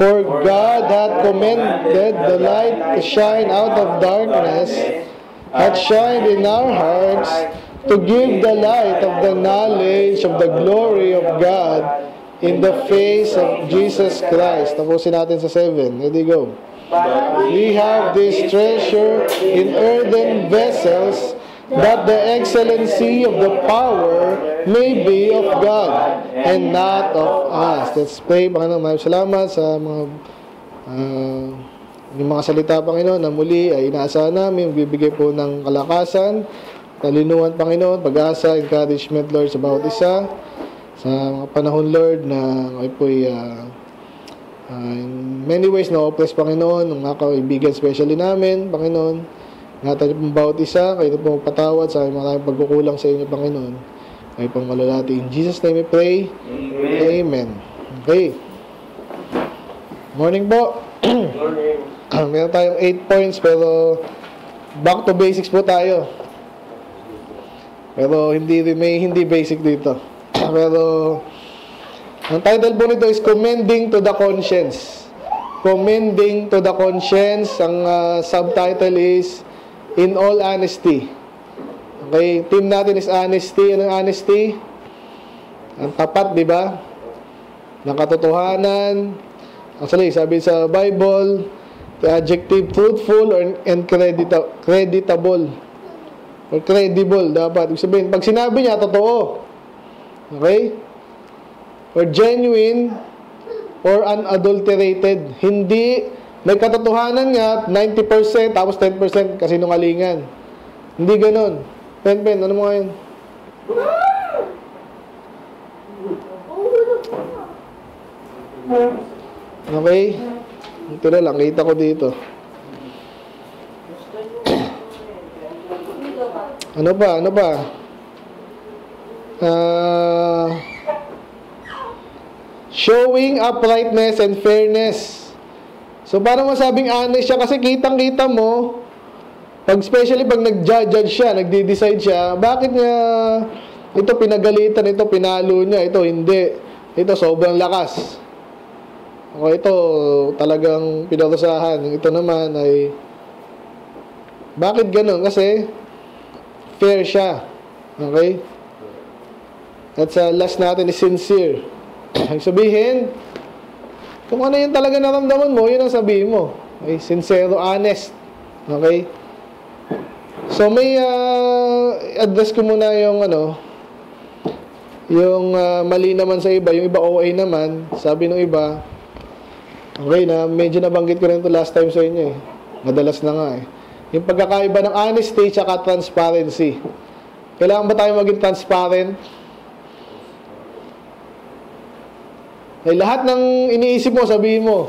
For God hath commanded the light to shine out of darkness, hath shined in our hearts, to give the light of the knowledge of the glory of God in the face of Jesus Christ. Tapusin natin sa 7. Ready, go. We have this treasure in earthen vessels, that the excellency of the power may be of God and not of us. Let's pray. Maraming salamat sa mga uh, mga salita, Panginoon, na muli ay inaasahan namin, bibigay po ng kalakasan, talinuhan, Panginoon, pag-asa, encouragement, Lord, sa bawat isa. Sa mga panahon, Lord, na ay po uh, uh, in many ways na-oppress, Panginoon, ng mga kaibigan, especially namin, Panginoon, Ingatan niyo pong bawat isa, kayo pong patawad sa aming maraming pagkukulang sa inyo, Panginoon. Kayo pong malalati. In Jesus' name we pray. Amen. Amen. Okay. Morning po. Morning. Meron tayong 8 points pero back to basics po tayo. Pero hindi may hindi basic dito. pero ang title po nito is Commending to the Conscience. Commending to the Conscience. Ang uh, subtitle is in all honesty. Okay, team natin is honesty. Anong honesty? Ang tapat, di ba? Ng katotohanan. Actually, sabi sa Bible, the adjective truthful or and credita- creditable or credible dapat. Ibig sabihin, pag sinabi niya, totoo. Okay? Or genuine or unadulterated. Hindi may katotohanan nga, 90%, tapos 10% kasi nungalingan. Hindi ganun. Pen, pen, ano mo ngayon? Okay? Ito lang, kita ko dito. ano ba, ano ba? Uh, showing uprightness and fairness So, para masabing honest siya, kasi kitang-kita mo, pag especially pag nag-judge siya, nagde-decide siya, bakit niya ito pinagalitan, ito pinalo niya, ito hindi. Ito sobrang lakas. O ito talagang pinarusahan. Ito naman ay bakit ganun? Kasi fair siya. Okay? At sa last natin is sincere. sabihin, kung ano yung talaga naramdaman mo, yun ang sabihin mo. Okay? Sincero, honest. Okay? So may uh, address ko muna yung ano, yung uh, mali naman sa iba, yung iba OA naman, sabi ng iba, okay na, medyo nabanggit ko rin ito last time sa inyo eh. Madalas na nga eh. Yung pagkakaiba ng honesty at transparency. Kailangan ba tayo maging transparent? Eh, lahat ng iniisip mo, sabihin mo.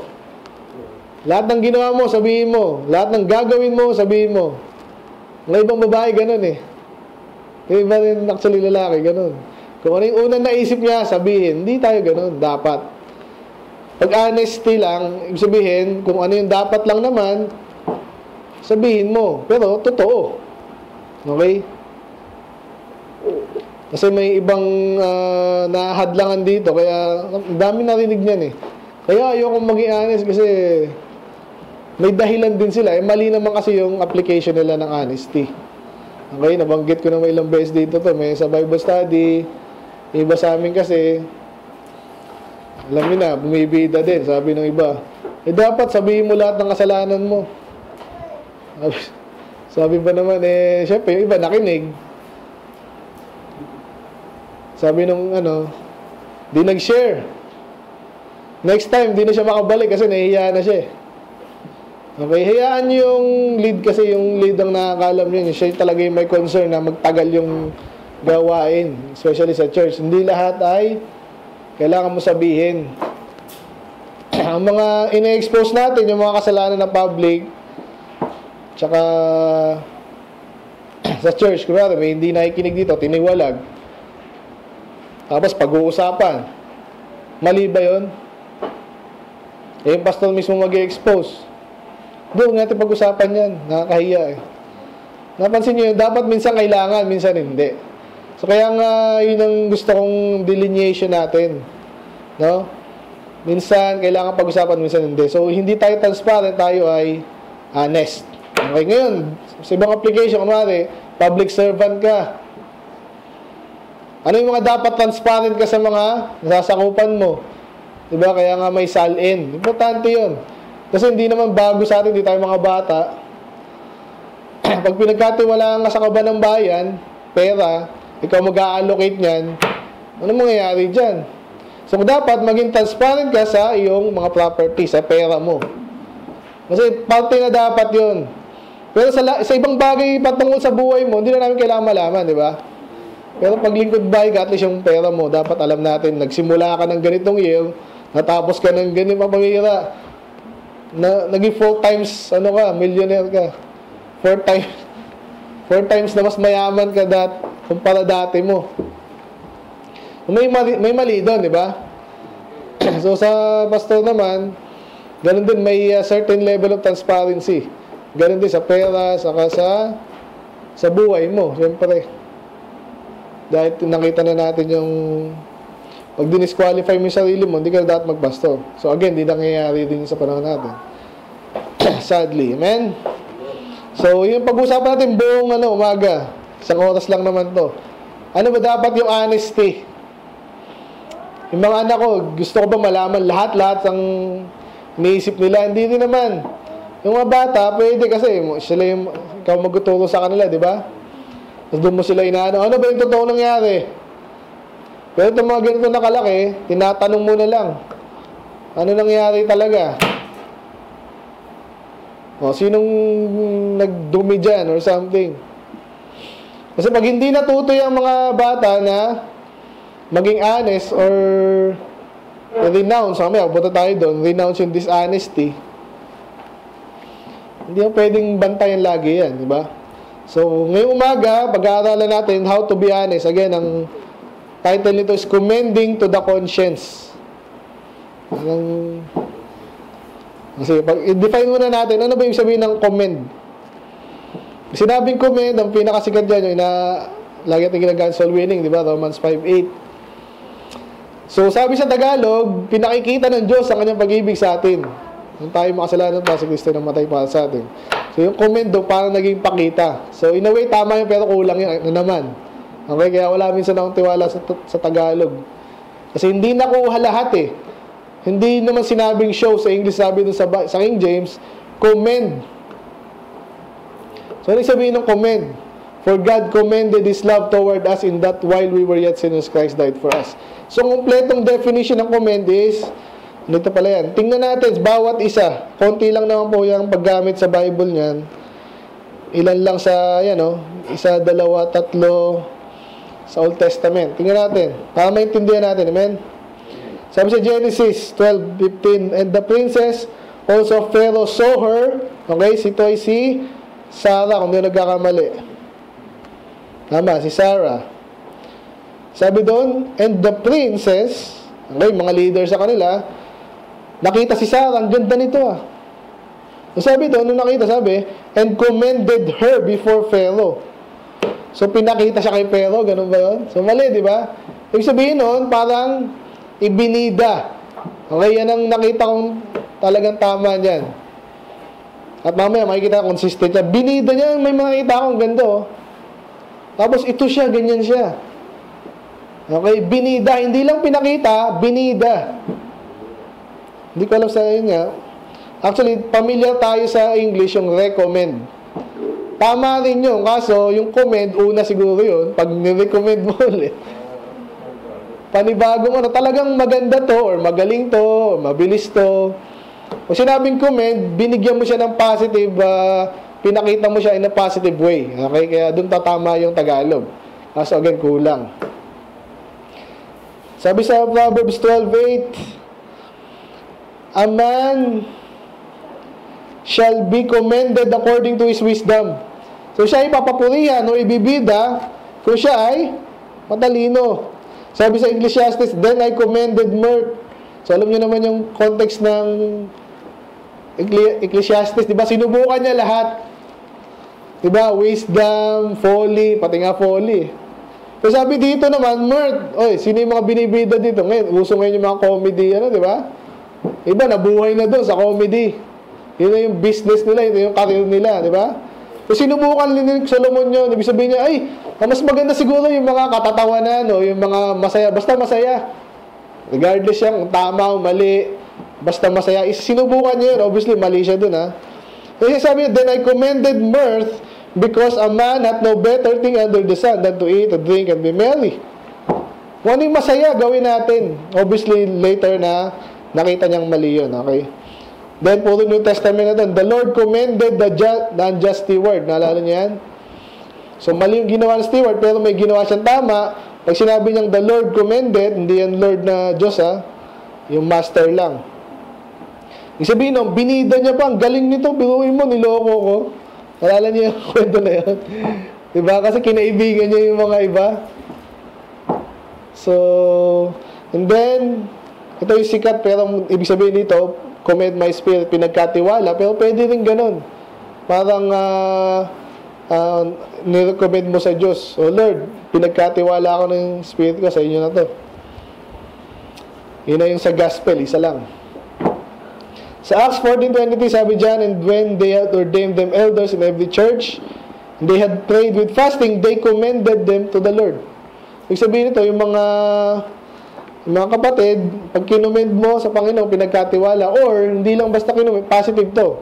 Lahat ng ginawa mo, sabihin mo. Lahat ng gagawin mo, sabihin mo. Ng ibang babae, ganun eh. Yung iba rin actually lalaki, ganun. Kung ano yung unang naisip niya, sabihin. Hindi tayo ganun. Dapat. Pag honesty lang, ibig sabihin, kung ano yung dapat lang naman, sabihin mo. Pero, totoo. Okay? Kasi may ibang uh, nahadlangan dito, kaya dami narinig niyan eh. Kaya ayoko maging honest kasi may dahilan din sila. Eh, mali naman kasi yung application nila ng honesty. Okay, nabanggit ko na may ilang beses dito to. May sa Bible study, iba sa amin kasi, alam niyo na, bumibida din, sabi ng iba. Eh dapat sabihin mo lahat ng kasalanan mo. Sabi ba naman, eh, syempre, yung iba nakinig. Sabi nung ano, di nag-share. Next time, di na siya makabalik kasi nahihiya na siya. Eh. Okay, hayaan yung lead kasi yung lead ang nakakalam niyo. Siya talaga yung may concern na magtagal yung gawain, especially sa church. Hindi lahat ay kailangan mo sabihin. ang mga ina-expose natin, yung mga kasalanan ng public, tsaka sa church, kunwari, may hindi nakikinig dito, tiniwalag, tapos pag-uusapan. Mali ba yun? Eh, yung pastor mismo mag expose Doon natin pag-usapan yan. Nakakahiya eh. Napansin nyo yun, dapat minsan kailangan, minsan hindi. So kaya nga, yun ang gusto kong delineation natin. No? Minsan, kailangan pag-usapan, minsan hindi. So, hindi tayo transparent, tayo ay honest. Okay, ngayon, sa ibang application, kunwari, public servant ka. Ano yung mga dapat transparent ka sa mga nasasakupan mo? Diba? Kaya nga may sal-in. Importante yun. Kasi hindi naman bago sa atin, hindi tayo mga bata. Pag pinagkatiwalaan ka sa kaba ng bayan, pera, ikaw mag-allocate niyan, ano mangyayari dyan? So, dapat maging transparent ka sa iyong mga property, sa pera mo. Kasi parte na dapat yon. Pero sa, sa ibang bagay patungkol sa buhay mo, hindi na namin kailangan malaman, di ba? Pero pag lingkod bahay ka, at least yung pera mo, dapat alam natin, nagsimula ka ng ganitong year, natapos ka ng ganitong pamamira, na, naging four times, ano ka, millionaire ka. Four times, four times na mas mayaman ka dat, kumpara dati mo. May mali, may mali doon, di ba? so sa pastor naman, ganun din may uh, certain level of transparency. Ganun din sa pera, saka sa sa buhay mo, siyempre. Dahil nakita na natin yung pag dinisqualify mo yung sarili mo, hindi ka dapat magbasto. So again, hindi nangyayari din sa panahon natin. Sadly. Amen? So, yung pag-usapan natin buong ano, umaga. Isang oras lang naman to. Ano ba dapat yung honesty? Yung mga anak ko, gusto ko ba malaman lahat-lahat ang iniisip nila? Hindi din naman. Yung mga bata, pwede kasi sila yung, ikaw magtuturo sa kanila, di ba? Tapos doon mo sila inaano, ano ba yung totoo nangyari? Pero itong mga ganito na kalaki, tinatanong mo na lang. Ano nangyari talaga? O, sinong nagdumi dyan or something? Kasi pag hindi natuto yung mga bata na maging honest or renounce, mamaya, buta tayo doon, renounce yung dishonesty, hindi mo pwedeng bantayan lagi yan, di ba? So, ngayong umaga, pag-aaralan natin how to be honest. Again, ang title nito is Commending to the Conscience. Anong, kasi, pag i-define muna natin, ano ba yung sabihin ng commend? Sinabing commend, ang pinakasikat dyan, yung na, lagi natin ginagamit soul winning, di ba? Romans 5.8. So, sabi sa Tagalog, pinakikita ng Diyos ang kanyang pag-ibig sa atin. Nung tayo makasalanan pa, si Kristo na matay para sa atin. So, yung comment do, parang naging pakita. So, in a way, tama yun, pero kulang yun ano naman. Okay, kaya wala minsan akong tiwala sa, sa Tagalog. Kasi hindi nakuha lahat eh. Hindi naman sinabing show sa English, sabi dun sa, sa King James, commend. So, ano sabihin ng commend? For God commended His love toward us in that while we were yet sinners, Christ died for us. So, kompletong definition ng commend is, dito pala yan. Tingnan natin, bawat isa. Konti lang naman po yung paggamit sa Bible niyan. Ilan lang sa, yan o, isa, dalawa, tatlo sa Old Testament. Tingnan natin. Para maintindihan natin. Amen? Sabi sa Genesis 12:15, And the princess also Pharaoh saw her. Okay, si ito ay si Sarah, kung hindi nagkakamali. Tama, si Sarah. Sabi doon, and the princess, okay, mga leader sa kanila, Nakita si Sarah, ang ganda nito ah. Sabi doon, nung nakita, sabi, and commended her before Pharaoh. So pinakita siya kay Pharaoh, ganun ba yun? So mali, di ba? Ibig sabihin noon, parang ibinida. Okay, yan ang nakita kong talagang tama niyan. At mamaya makikita consistent niya. Binida niya, may makikita akong ganda oh. Tapos ito siya, ganyan siya. Okay, binida. Hindi lang pinakita, binida. Hindi ko alam sa inyo. Actually, familiar tayo sa English yung recommend. Tama rin yun. Kaso, yung comment, una siguro yun. Pag ni-recommend mo ulit. Panibagong ano, talagang maganda to, or magaling to, or mabilis to. Kung sinabing comment, binigyan mo siya ng positive, uh, pinakita mo siya in a positive way. Okay? Kaya doon tatama yung Tagalog. Kaso again, kulang. Sabi sa Proverbs 12.8, a man shall be commended according to his wisdom. So siya ay papapurihan o ibibida kung siya ay matalino. Sabi sa Ecclesiastes, then I commended mirth. So alam niyo naman yung context ng Ecclesiastes, di ba? Sinubukan niya lahat. Di ba? Wisdom, folly, pati nga folly. So sabi dito naman, mirth. Oy, sino yung mga binibida dito? Ngayon, uso ngayon yung mga comedy, ano, di ba? Iba, nabuhay na doon sa comedy. Yun na yung business nila, yun yung career nila, di ba? So, sinubukan ni Solomon yun. Ibig sabihin niya, ay, mas maganda siguro yung mga katatawanan o yung mga masaya. Basta masaya. Regardless yung tama o mali. Basta masaya. Sinubukan niya yun. Obviously, mali siya dun, ha? Kasi sabi Then I commended mirth because a man hath no better thing under the sun than to eat, to drink, and be merry. Kung ano yung masaya, gawin natin. Obviously, later na nakita niyang mali yun, okay? Then, puro New Testament na doon. The Lord commended the, just, the unjust steward. Naalala niyo yan? So, mali yung ginawa ng steward, pero may ginawa siyang tama. Pag sinabi niyang the Lord commended, hindi yan Lord na Diyos, ha? Yung master lang. Yung sabihin nung, binida niya pa, ang galing nito, biruin mo, niloko ko. Naalala niyo yung kwento na yun? diba? Kasi kinaibigan niya yung mga iba. So, and then, ito yung sikat, pero ibig sabihin nito, commend my spirit, pinagkatiwala, pero pwede rin ganun. Parang, uh, uh, nirecommend mo sa Diyos, Oh Lord, pinagkatiwala ako ng spirit ko sa inyo na to. Yun na yung sa gospel, isa lang. Sa Acts 14.23, sabi dyan, And when they had ordained them elders in every church, they had prayed with fasting, they commended them to the Lord. Ibig sabihin nito, yung mga mga kapatid, pag kinumend mo sa Panginoon, pinagkatiwala, or hindi lang basta kinumend, positive to.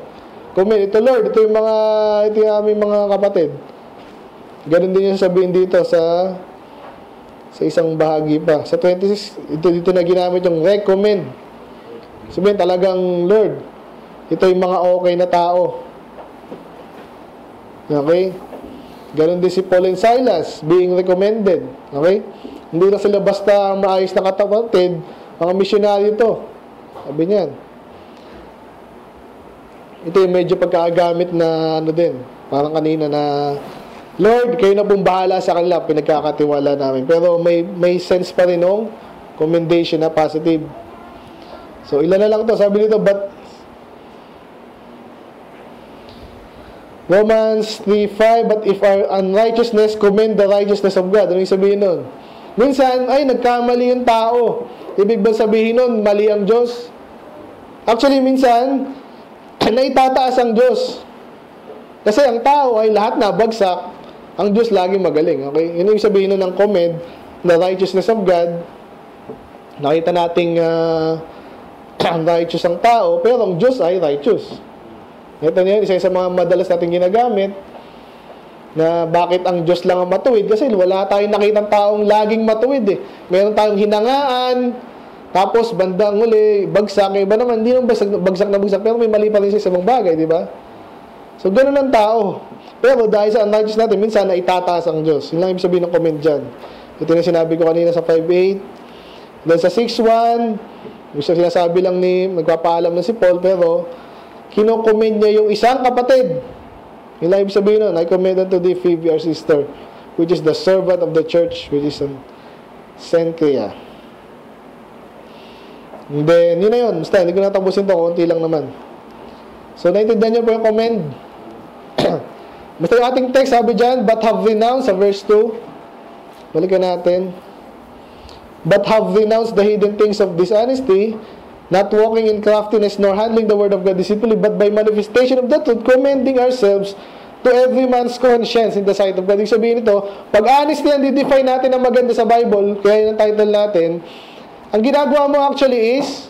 Comment, ito Lord, ito yung mga, ito yung aming mga kapatid. Ganon din yung sabihin dito sa sa isang bahagi pa. Sa 26, ito dito na ginamit yung recommend. Sabihin talagang Lord, ito yung mga okay na tao. Okay? Ganon din si Paul and Silas being recommended. Okay? Hindi na sila basta maayos na katapatid, mga misyonaryo to. Sabi niyan. Ito yung medyo pagkakagamit na ano din. Parang kanina na Lord, kayo na pong bahala sa kanila, pinagkakatiwala namin. Pero may may sense pa rin ng commendation na positive. So, ilan na lang to. Sabi nito, but Romans 3.5 But if our unrighteousness commend the righteousness of God. Ano yung sabihin nun? Minsan, ay, nagkamali yung tao. Ibig ba sabihin nun, mali ang Diyos? Actually, minsan, naitataas ang Diyos. Kasi ang tao ay lahat na bagsak, ang Diyos lagi magaling. Okay? Yun yung sabihin nun ng commend, the righteousness of God. Nakita nating uh, righteous ang tao, pero ang Diyos ay righteous. Ito niyan, isa sa mga madalas natin ginagamit na bakit ang Diyos lang ang matuwid kasi wala tayong nakitang taong laging matuwid eh. Meron tayong hinangaan, tapos bandang uli, bagsak, iba naman, hindi naman bagsak, bagsak na bagsak, pero may mali pa rin sa isang bagay, di ba? So, ganun ang tao. Pero dahil sa unrighteous natin, minsan na itataas ang Diyos. Yun lang ibig sabihin ng comment dyan. Ito yung sinabi ko kanina sa 5.8. Then sa 6.1, gusto sinasabi lang ni, nagpapaalam na si Paul, pero kinokomment niya yung isang kapatid. Yung ibig sabihin nun, I commend unto thee Phoebe, our sister, which is the servant of the church, which is in Cenchrea. And then, yun na yun. Basta, hindi ko natapusin to. Kunti lang naman. So, naintindihan niyo po yung comment. Basta yung ating text, sabi dyan, but have renounced, sa verse 2. Balikan natin. But have renounced the hidden things of dishonesty, not walking in craftiness nor handling the word of God deceitfully, but by manifestation of the truth, commending ourselves to every man's conscience in the sight of God. Ibig sabihin ito, pag honest yan, di-define natin ang maganda sa Bible, kaya yung title natin, ang ginagawa mo actually is,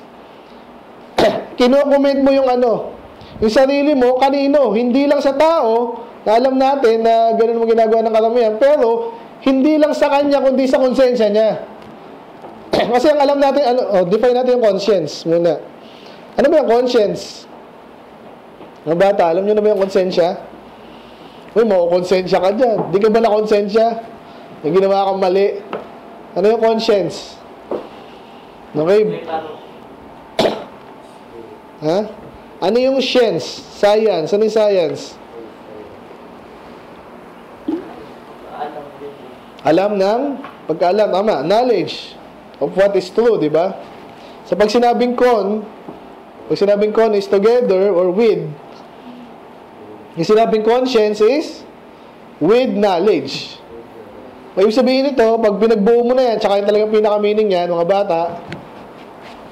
kino-comment mo yung ano, yung sarili mo, kanino, hindi lang sa tao, na alam natin na ganun mo ginagawa ng karamihan, pero hindi lang sa kanya, kundi sa konsensya niya. Kasi ang alam natin, ano, oh, define natin yung conscience muna. Ano ba yung conscience? Mga bata, alam nyo na ba yung konsensya? Uy, makukonsensya ka dyan. Di ka ba na-konsensya? Yung ginawa kang mali. Ano yung conscience? Okay? ha? Ano yung science? Science. Ano yung science? Alam ng pagkaalam. Tama. Knowledge of what is true, di ba? So pag sinabing con, pag sinabing con is together or with, yung sinabing conscience is with knowledge. Ibig sabihin nito, pag pinagbuo mo na yan, tsaka yung talagang pinaka-meaning yan, mga bata,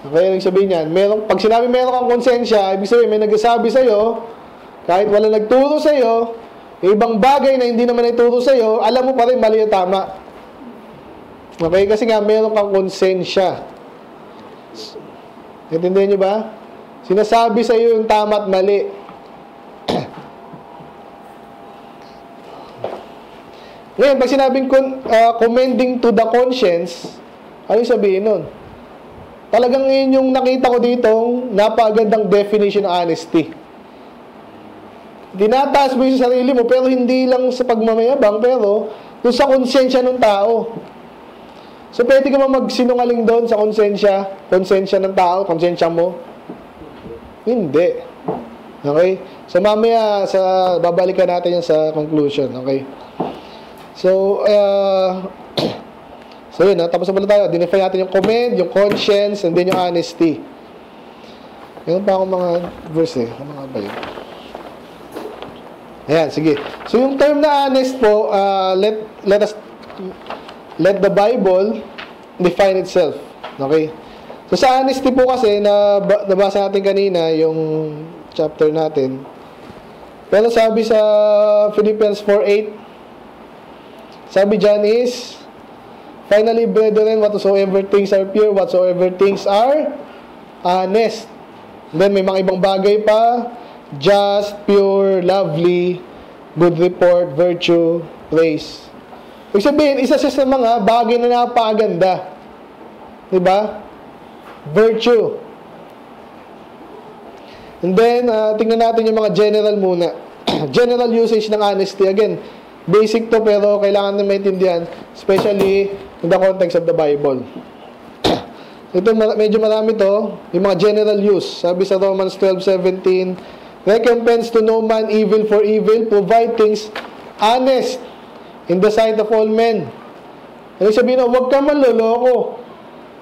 Okay, ibig sabihin yan, meron, pag sinabi meron kang konsensya, ibig sabihin may nagsasabi sa'yo, kahit wala nagturo sa'yo, ibang bagay na hindi naman nagturo sa'yo, alam mo pa rin mali o tama. Okay, kasi nga meron kang konsensya. Intindihan nyo ba? Sinasabi sa iyo yung tama at mali. Ngayon, pag sinabing uh, commending to the conscience, ano sabihin nun? Talagang ngayon yung nakita ko dito, napagandang definition ng honesty. Dinataas mo yung sarili mo, pero hindi lang sa pagmamayabang, pero yung sa konsensya ng tao. So, pwede ka magsinungaling doon sa konsensya, konsensya ng tao, konsensya mo? Hindi. Okay? So, mamaya, sa, babalikan natin yan sa conclusion. Okay? So, uh, so yun, tapos na tayo. Dinefine natin yung commend, yung conscience, and then yung honesty. Meron pa akong mga verse eh. Ano nga ba yun? Ayan, sige. So, yung term na honest po, uh, let, let us, let the Bible define itself. Okay? So, sa honesty po kasi, na nabasa natin kanina, yung chapter natin, pero sabi sa Philippians 4.8, sabi dyan is, Finally, brethren, whatsoever things are pure, whatsoever things are honest. then may mga ibang bagay pa, just, pure, lovely, good report, virtue, praise. Ibig sabihin, isa sa mga bagay na napakaganda. Diba? Virtue. And then, uh, tingnan natin yung mga general muna. general usage ng honesty. Again, Basic to pero kailangan na maintindihan, especially in the context of the Bible. Ito medyo marami to, yung mga general use. Sabi sa Romans 12:17, recompense to no man evil for evil, provide things honest in the sight of all men. Ano sabihin, huwag ka manloloko.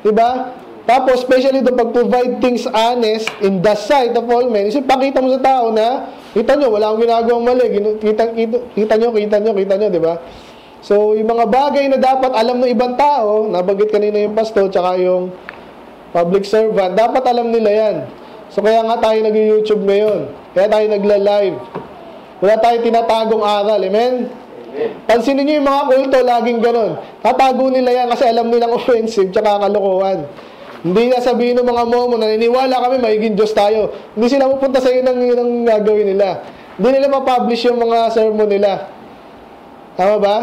Diba? Tapos, especially doon pag-provide things honest in the sight of all men, isip, pakita mo sa tao na, kita nyo, wala akong ginagawang mali. Kita, kita, kita nyo, kita nyo, kita nyo, di ba? So, yung mga bagay na dapat alam ng ibang tao, nabagit kanina yung pastor, tsaka yung public servant, dapat alam nila yan. So, kaya nga tayo nag-YouTube ngayon. Kaya tayo nagla-live. Wala tayo tinatagong aral. Amen? Pansinin nyo yung mga kulto, laging ganun. Tatago nila yan kasi alam nilang offensive tsaka kalokohan. Hindi na sabihin ng mga momo, naniniwala kami, magiging Diyos tayo. Hindi sila pupunta sa iyo ng, ng gagawin nila. Hindi nila ma-publish yung mga sermon nila. Tama ba?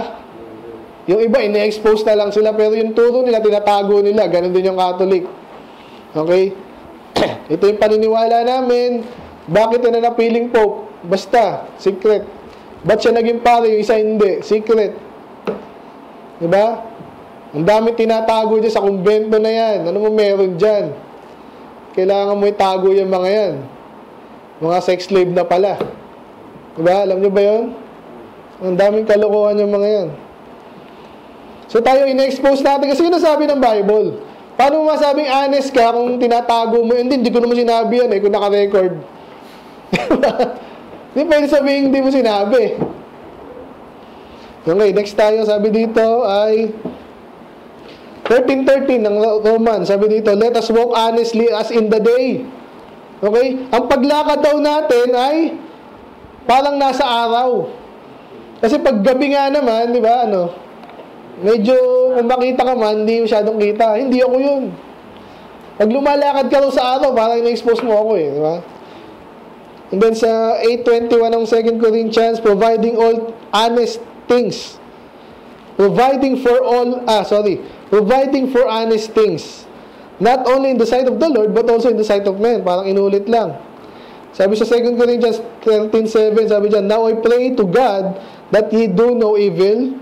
Yung iba, ine-expose na lang sila, pero yung turo nila, tinatago nila. Ganon din yung Catholic. Okay? Ito yung paniniwala namin. Bakit na napiling Pope? Basta, secret. Ba't siya naging pare, yung isa hindi? Secret. Diba? Ang dami tinatago dyan sa kumbento na yan. Ano mo meron dyan? Kailangan mo itago yung mga yan. Mga sex slave na pala. Diba? Alam nyo ba yun? Ang daming kalokohan yung mga yan. So tayo ina-expose natin kasi yun sabi ng Bible. Paano mo masabing honest ka kung tinatago mo yun? Hindi ko naman sinabi yan eh kung naka-record. Hindi pwede sabihin hindi mo sinabi. Okay, next tayo sabi dito ay 13.13 ng Roman, sabi dito, let us walk honestly as in the day. Okay? Ang paglakad daw natin ay parang nasa araw. Kasi pag gabi nga naman, di ba, ano, medyo kung makita ka man, hindi masyadong kita. Hindi ako yun. Pag lumalakad ka sa araw, parang na-expose mo ako eh, di ba? And then sa 8.21 ng 2 Corinthians, providing all honest things. Providing for all, ah, sorry, providing for honest things. Not only in the sight of the Lord, but also in the sight of men. Parang inulit lang. Sabi sa 2 Corinthians 13.7, sabi dyan, Now I pray to God that ye do no evil,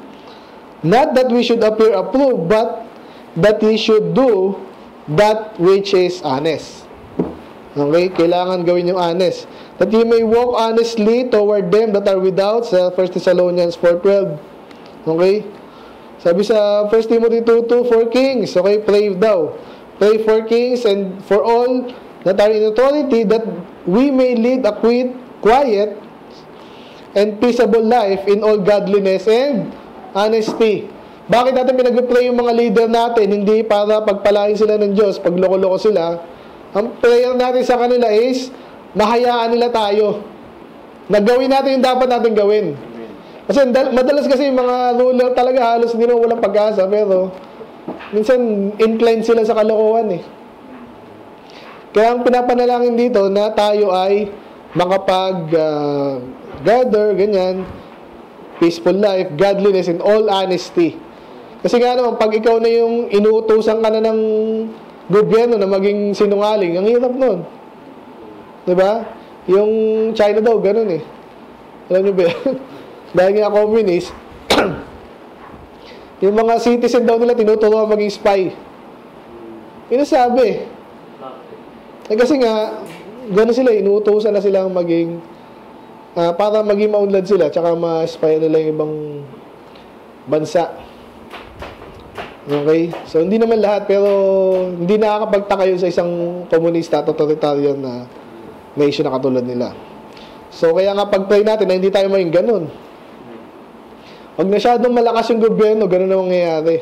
not that we should appear approved, but that ye should do that which is honest. Okay? Kailangan gawin yung honest. That ye may walk honestly toward them that are without, sa 1 Thessalonians 4.12. Okay? Sabi sa 1 Timothy 2.2, for kings, okay, pray daw. Pray for kings and for all that are in authority that we may lead a quiet and peaceable life in all godliness and honesty. Bakit natin pinag-pray yung mga leader natin? Hindi para pagpalain sila ng Diyos, pag loko-loko sila. Ang prayer natin sa kanila is, mahayaan nila tayo. Nagawin natin yung dapat natin gawin. Kasi madalas kasi yung mga ruler talaga halos hindi walang pag-asa, pero minsan inclined sila sa kalokohan eh. Kaya ang pinapanalangin dito na tayo ay makapag uh, gather, ganyan, peaceful life, godliness, and all honesty. Kasi nga naman, pag ikaw na yung inuutusan ka na ng gobyerno na maging sinungaling, ang hirap nun. Diba? Yung China daw, ganun eh. Alam niyo ba Dahil nga communist, yung mga citizen daw nila tinuturuan maging spy. Yun sabi. Eh kasi nga, gano'n sila, inuutosan na silang maging, uh, para maging maunlad sila, tsaka ma-spy nila yung ibang bansa. Okay? So, hindi naman lahat, pero hindi nakakapagtaka yun sa isang komunista totalitarian na nation na katulad nila. So, kaya nga pag-pray natin na hindi tayo maging ganun. Huwag masyadong malakas yung gobyerno, ganun na mangyayari.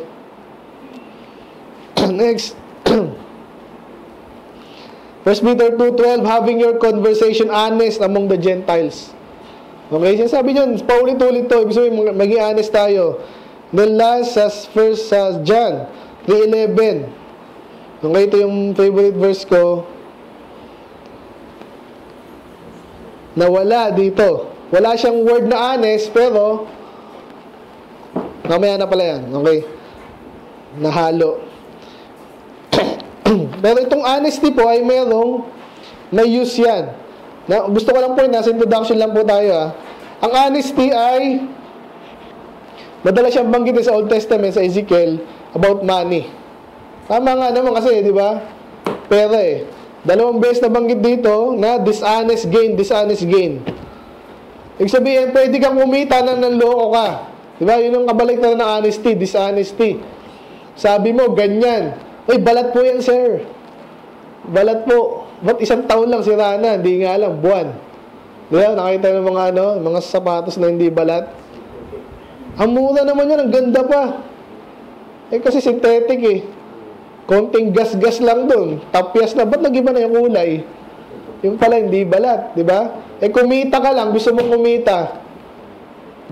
Next. 1 Peter 2.12, having your conversation honest among the Gentiles. Okay, sinasabi niyan, paulit-ulit to, ibig sabihin, maging honest tayo. Then last, as first sa John 3.11. Okay, ito yung favorite verse ko. Na wala dito. Wala siyang word na honest, pero mamaya na pala yan. Okay? Nahalo. Pero itong honesty po ay merong may use yan. Na, gusto ko lang po, nasa introduction lang po tayo ha. Ang honesty ay madalas siyang banggitin sa Old Testament, sa Ezekiel, about money. Tama nga naman kasi, di ba? Pera eh. Dalawang beses na banggit dito na dishonest gain, dishonest gain. Ibig sabihin, pwede kang kumita na ng loko ka. Di ba? Yun ang kabalik na ng honesty, dishonesty. Sabi mo, ganyan. Uy, balat po yan, sir. Balat po. Ba't isang taon lang si Rana? Hindi nga alam, buwan. Di ba? Nakita ng mga ano, mga sapatos na hindi balat. Ang mura naman yan, ang ganda pa. Eh kasi synthetic eh. Konting gas-gas lang dun. Tapyas na. Ba't nag-iba na yung kulay? Yung pala hindi balat, di ba? Eh kumita ka lang, gusto mong kumita.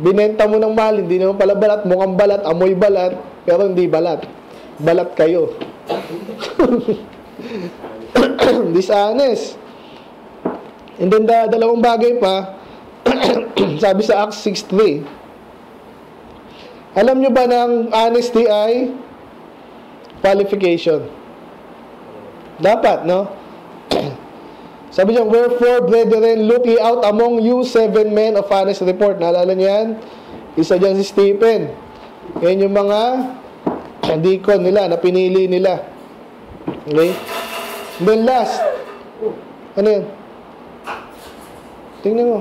Binenta mo ng mahal, hindi naman pala balat, mukhang balat, amoy balat, pero hindi balat. Balat kayo. Dishonest. And then, the, dalawang bagay pa, sabi sa Acts 6.3, alam nyo ba ng honesty ay qualification? Dapat, no? Sabi niya, Wherefore, brethren, look ye out among you seven men of honest report. Naalala niyo yan? Isa dyan si Stephen. Yan yung mga deacon nila, na pinili nila. Okay? Then last, ano yun? Tingnan mo.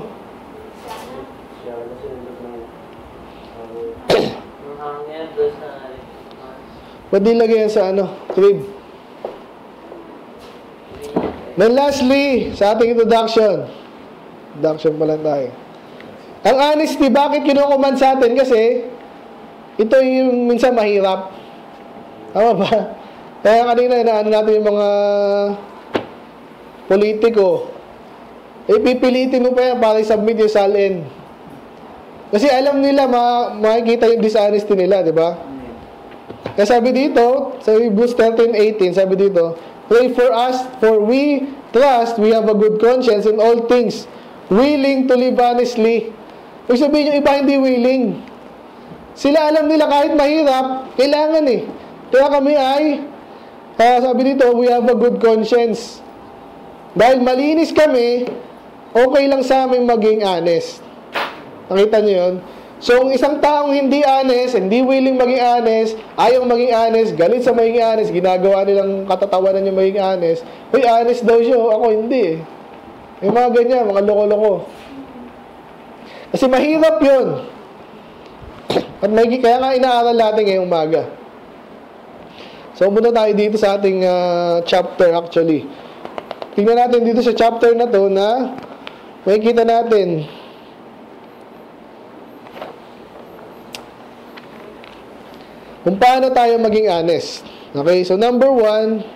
Ba't di lagay yan sa ano? Crib. Then lastly, sa ating introduction. Introduction pa lang tayo. Ang honesty, bakit kinukuman sa atin? Kasi, ito yung minsan mahirap. Tama ba? Kaya kanina, inaano natin yung mga politiko. Eh, pipilitin mo pa yan para i-submit yung salin. Kasi alam nila, ma makikita yung dishonesty nila, di ba? Kaya sabi dito, sa Hebrews 13.18, sabi dito, Pray for us, for we trust we have a good conscience in all things, willing to live honestly. Ibig sabihin yung iba hindi willing. Sila alam nila kahit mahirap, kailangan eh. Kaya kami ay, uh, sabi dito, we have a good conscience. Dahil malinis kami, okay lang sa amin maging honest. Nakita niyo yun? So, ang isang taong hindi honest, hindi willing maging honest, ayaw maging honest, galit sa maging honest, ginagawa nilang katatawanan niya maging honest, uy, honest daw siya, ako hindi eh. Yung mga ganyan, mga loko-loko. Kasi mahirap yun. At may, kaya nga inaaral natin ngayong umaga. So, muna tayo dito sa ating uh, chapter actually. Tingnan natin dito sa chapter na to na makikita natin kung paano tayo maging honest. Okay, so number one,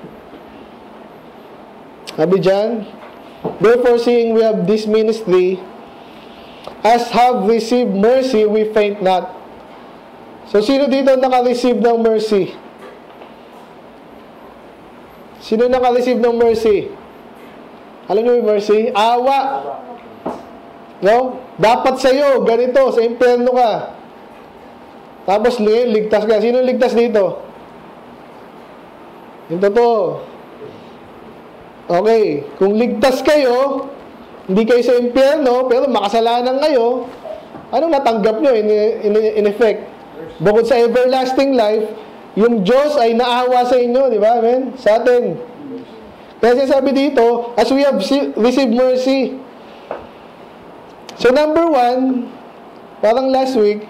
sabi dyan, Therefore, seeing we have this ministry, as have received mercy, we faint not. So, sino dito naka-receive ng mercy? Sino naka-receive ng mercy? Alam niyo yung mercy? Awa. No? Dapat sa'yo, ganito, sa impyerno ka. Tapos ligtas ka. Sino ligtas dito? Yung totoo. Okay, kung ligtas kayo, hindi kayo sa impyerno, pero makasalanan kayo, anong natanggap nyo in, in, in effect? Bukod sa everlasting life, yung Diyos ay naawa sa inyo, di ba? Amen? Sa atin. Kaya sabi dito, as we have received mercy. So number one, parang last week,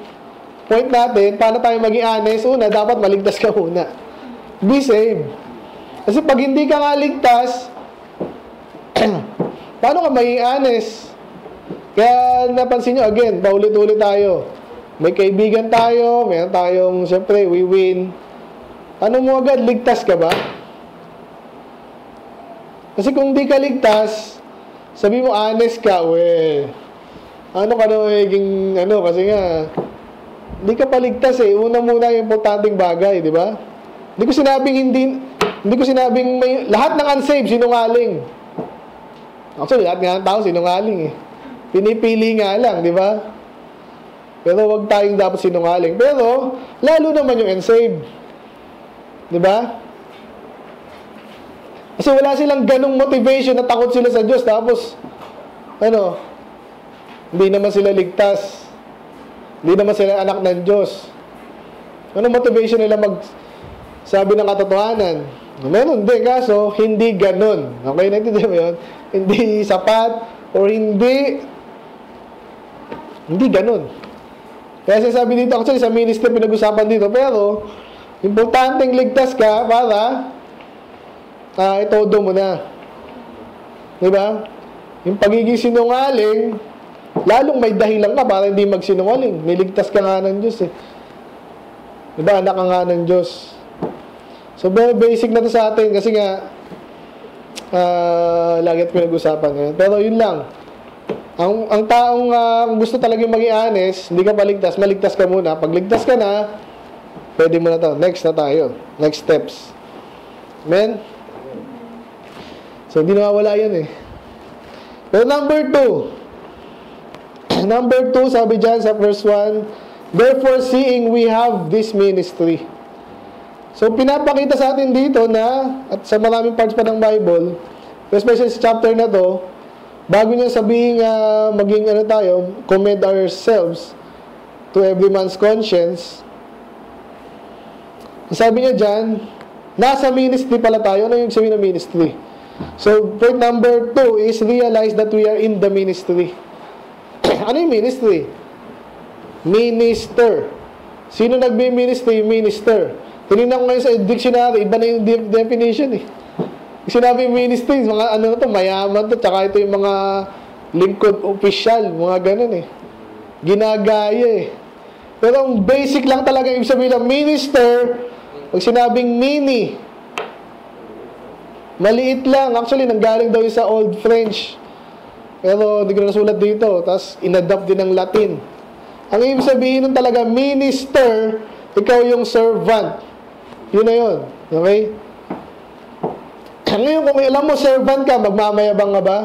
point natin, paano tayo maging honest? Una, dapat maligtas ka muna. Be saved. Kasi pag hindi ka nga ligtas, Paano ka maging honest? Kaya napansin nyo, again, paulit-ulit tayo. May kaibigan tayo, meron tayong, siyempre, we win. Ano mo agad, ligtas ka ba? Kasi kung di ka ligtas, sabi mo honest ka, well, ano ka na magiging, ano, kasi nga, hindi ka paligtas eh. Una muna yung importanteng bagay, di ba? Hindi ko sinabing hindi, hindi ko sinabing may, lahat ng unsaved, sinungaling. Actually, lahat nga ng tao sinungaling eh. Pinipili nga lang, di ba? Pero wag tayong dapat sinungaling. Pero, lalo naman yung ensaved. Di ba? Kasi wala silang ganong motivation na takot sila sa Diyos. Tapos, ano, hindi naman sila ligtas. Hindi naman sila anak ng Diyos. Ano motivation nila mag sabi ng katotohanan? Meron din, kaso hindi ganun. Okay, naintindihan mo yun? Hindi sapat or hindi hindi ganun. Kaya sabi dito, actually sa ministry pinag-usapan dito, pero importanteng ligtas ka para uh, itodo mo na. Di ba? Yung pagiging sinungaling, lalong may dahilan ka para hindi magsinungaling. May ligtas ka nga ng Diyos eh. Di ba? Anak ka nga ng Diyos. So, very basic na to sa atin kasi nga, uh, lagi at pinag-usapan ngayon. Pero yun lang. Ang, ang taong uh, gusto talaga maging honest, hindi ka paligtas, maligtas ka muna. Pag ligtas ka na, pwede mo na to. Next na tayo. Next steps. Amen? So, hindi nawawala yan eh. Pero number two. Number two, sabi dyan sa verse 1, Therefore, seeing we have this ministry. So, pinapakita sa atin dito na, at sa maraming parts pa ng Bible, especially sa chapter na to, bago niya sabihin uh, maging ano tayo, commend ourselves to every man's conscience, sabi niya dyan, nasa ministry pala tayo. Ano yung sabihin ng ministry? So, point number two is realize that we are in the ministry. ano yung ministry? Minister. Sino nagbi-ministry? Minister. Tinignan ko ngayon sa dictionary, iba na yung definition eh. Sinabi ministry, mga ano to, mayaman to, tsaka ito yung mga lingkod official, mga ganun eh. Ginagaya eh. Pero ang basic lang talaga ibig sabihin ng minister, pag sinabing mini, maliit lang. Actually, nanggaling daw yung sa Old French. Pero hindi ko nasulat dito. Tapos, inadapt din ng Latin. Ang ibig sabihin nun talaga, minister, ikaw yung servant. Yun na yun. Okay? Ngayon, kung alam mo servant ka, magmamayabang ka ba?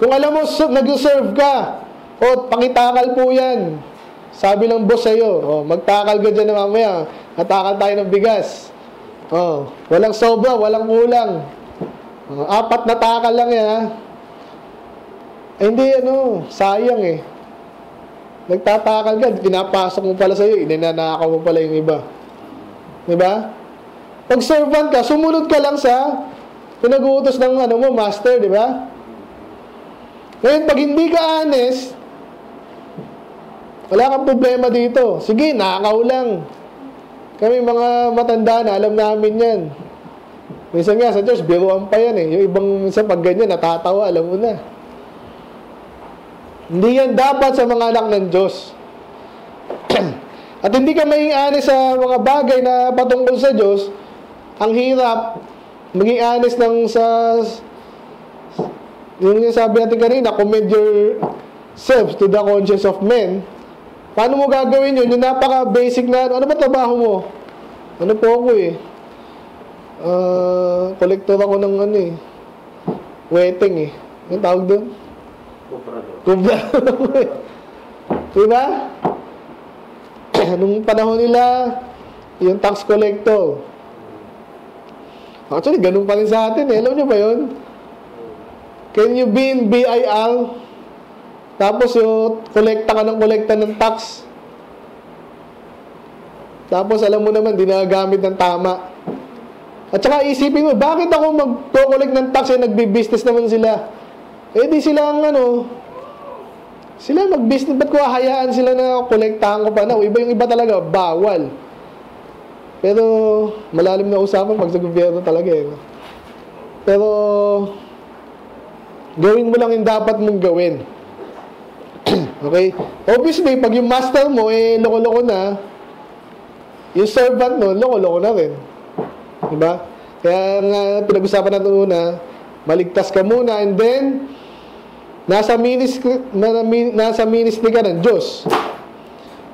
Kung alam mo nag-serve ka, o oh, pakitakal po yan. Sabi ng boss sa'yo, oh, magtakal ka dyan na mamaya. Natakal tayo ng bigas. Oh, walang sobra, walang kulang. Oh, apat na takal lang yan, ha? Eh, hindi, ano, sayang eh. Nagtatakal ka, pinapasok mo pala sa'yo, inananakaw mo pala yung iba. Diba? Pag servant ka, sumunod ka lang sa pinag-uutos ng ano mo, master, di ba? Ngayon, pag hindi ka honest, wala kang problema dito. Sige, nakaw lang. Kami mga matanda na, alam namin yan. Minsan nga sa church, biruan pa yan eh. Yung ibang sa pag ganyan, natatawa, alam mo na. Hindi yan dapat sa mga anak ng Diyos. at hindi ka maging honest sa mga bagay na patungkol sa Diyos, ang hirap maging honest ng sa yung sabi natin kanina, commend yourselves to the conscience of men. Paano mo gagawin yun? Yung napaka-basic na, ano ba trabaho mo? Ano po ako eh? Uh, collector ako ng ano eh. Wedding eh. Yung tawag doon? Comprador. Comprador. diba? Nung panahon nila, yung tax collector. Actually, ganun pa rin sa atin eh. Alam nyo ba yun? Can you be in BIR? Tapos yung kolekta ka ng kolekta ng tax. Tapos alam mo naman, di nagagamit ng tama. At saka isipin mo, bakit ako mag-collect ng tax eh, nagbi-business naman sila? Eh di sila ang ano, sila mag-business, ba't ko hahayaan sila na kolektahan ko pa na? Iba yung iba talaga, bawal. Pero malalim na usapan pag sa gobyerno talaga eh. Pero gawin mo lang yung dapat mong gawin. okay? Obviously, pag yung master mo eh loko-loko na, yung servant mo, loko-loko na rin. Diba? Kaya nga, pinag-usapan natin una, maligtas ka muna and then, nasa ministry, na, nasa ministry ka ng Diyos.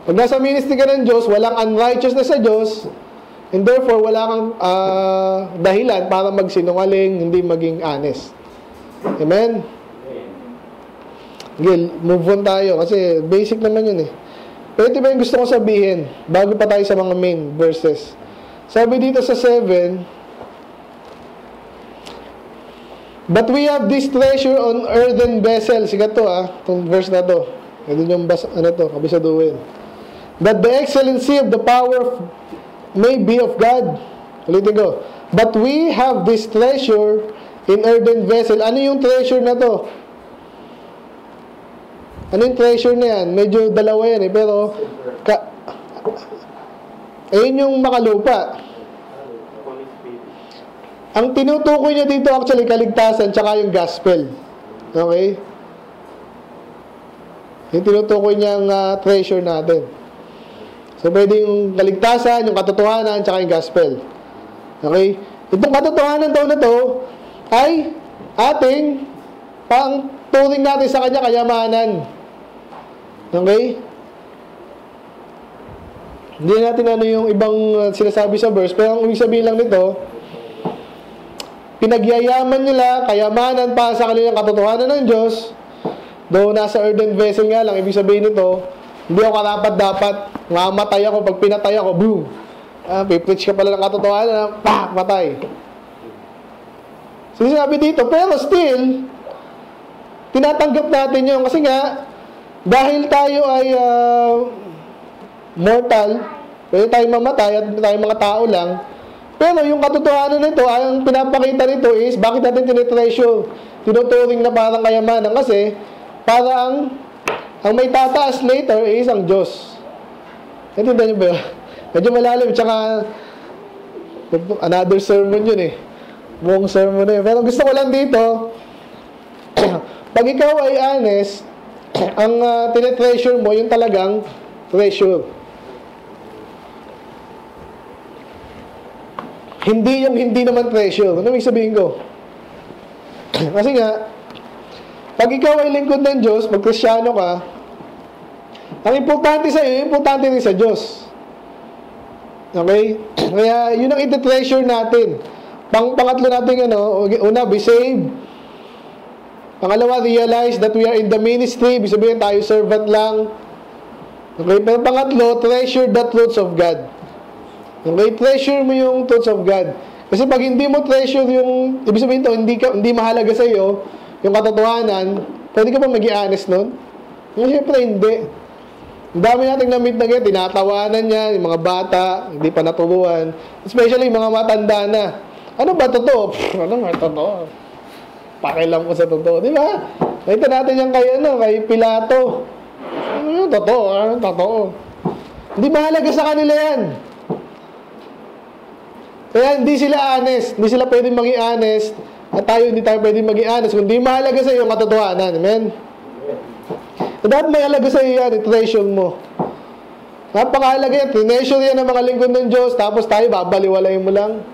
Pag nasa ministry ka ng Diyos, walang unrighteousness sa Diyos, and therefore, wala kang uh, dahilan para magsinungaling, hindi maging honest. Amen? Gil, move on tayo kasi basic naman yun eh. Pero ito ba yung gusto ko sabihin bago pa tayo sa mga main verses. Sabi dito sa 7, But we have this treasure on earthen vessels. Sigat to ah, itong verse na to. Ito yung bas, ano to, kabisaduhin. That the excellency of the power of, may be of God. Ulitin ko. But we have this treasure in earthen vessel. Ano yung treasure na to? Ano yung treasure na yan? Medyo dalawa yan eh, pero ka, ayun yung makalupa. Ang tinutukoy niya dito actually kaligtasan tsaka yung gospel. Okay? Yung tinutukoy niyang uh, treasure natin. So, pwede yung kaligtasan, yung katotohanan, tsaka yung gospel. Okay? Itong katotohanan daw na to ay ating pang turing natin sa kanya kayamanan. Okay? Hindi natin ano yung ibang uh, sinasabi sa verse, pero ang ibig sabihin lang nito, pinagyayaman nila, kayamanan pa sa kanilang katotohanan ng Diyos, though nasa earthen vessel nga lang, ibig sabihin nito, hindi ako karapat dapat, mamatay ako, pag pinatay ako, boom! Ah, pipreach ka pala ng katotohanan, pa, patay. So, sinabi dito, pero still, tinatanggap natin yun, kasi nga, dahil tayo ay uh, mortal, pwede tayong mamatay at tayong mga tao lang, pero yung katotohanan nito, ang pinapakita nito is, bakit natin tinitreasure? Tinuturing na parang kayamanan kasi, para ang, ang may tataas later is ang Diyos. Natindihan niyo ba? Medyo malalim, tsaka, another sermon yun eh. Buong sermon na. Pero gusto ko lang dito, pag ikaw ay honest, ang uh, tinetreasure mo, yung talagang treasure. Hindi yung hindi naman treasure. Ano ibig sabihin ko? Kasi nga, pag ikaw ay lingkod ng Diyos, pag kristyano ka, ang importante sa iyo, importante rin sa Diyos. Okay? Kaya, yun ang iti-treasure natin. Pang pangatlo natin, ano, una, be saved. Pangalawa, realize that we are in the ministry. Ibig sabihin tayo, servant lang. Okay? Pero pangatlo, treasure the truths of God. Okay, treasure mo yung thoughts of God. Kasi pag hindi mo treasure yung, ibig sabihin to, hindi, ka, hindi mahalaga sa iyo, yung katotohanan, pwede ka ba maging honest nun? Yung syempre hindi. Ang dami nating na-meet na ganyan, tinatawanan niya, yung mga bata, hindi pa naturuan. Especially yung mga matanda na. Ano ba totoo? Pff, ano nga totoo? Pakilam ko sa totoo. Di ba? Nakita natin yan kay, ano, kay Pilato. Ano totoo? Ano totoo? Hindi mahalaga sa kanila yan. Kaya hindi sila honest. Hindi sila pwedeng maging honest. At tayo hindi tayo pwedeng maging honest. Kundi mahalaga sa iyo ang katotohanan. Amen? So, dapat may halaga sa iyo yan. I-treasure mo. Napakahalaga yan. Tineasure yan ng mga lingkod ng Diyos, tapos tayo babaliwalayin mo lang.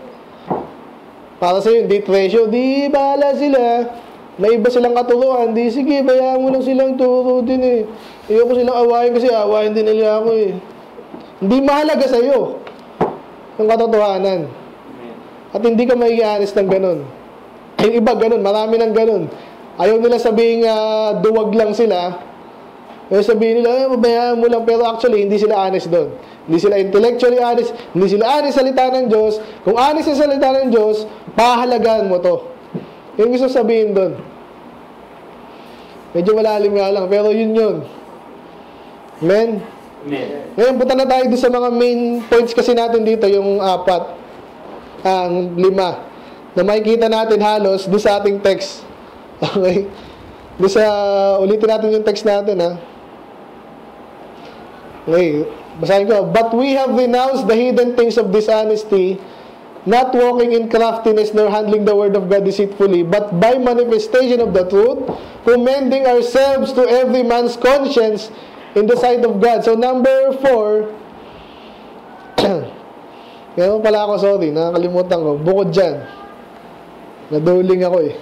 Para sa'yo, hindi treasure, di bahala sila. May iba silang katuruan, di sige, bayaan mo lang silang turo din eh. Ayoko silang awayin kasi awayin din nila ako eh. Hindi mahalaga sa'yo yung katotohanan. At hindi ka may honest ng ganun. Yung iba ganun, marami ng ganun. Ayaw nila sabihin uh, duwag lang sila, kaya sabihin nila, eh, mabayaan mo lang. Pero actually, hindi sila honest doon. Hindi sila intellectually honest. Hindi sila honest sa salita ng Diyos. Kung honest sa salita ng Diyos, pahalagaan mo to. Yung gusto sabihin doon. Medyo malalim nga lang, pero yun yun. Amen? Amen. Ngayon, punta na tayo doon sa mga main points kasi natin dito, yung apat, ang lima, na makikita natin halos doon sa ating text. Okay? Doon sa, ulitin natin yung text natin, ha? Okay, basahin ko. But we have renounced the hidden things of dishonesty, not walking in craftiness nor handling the word of God deceitfully, but by manifestation of the truth, commending ourselves to every man's conscience in the sight of God. So number four, Meron pala ako, sorry, nakakalimutan ko. Bukod dyan. Naduling ako eh.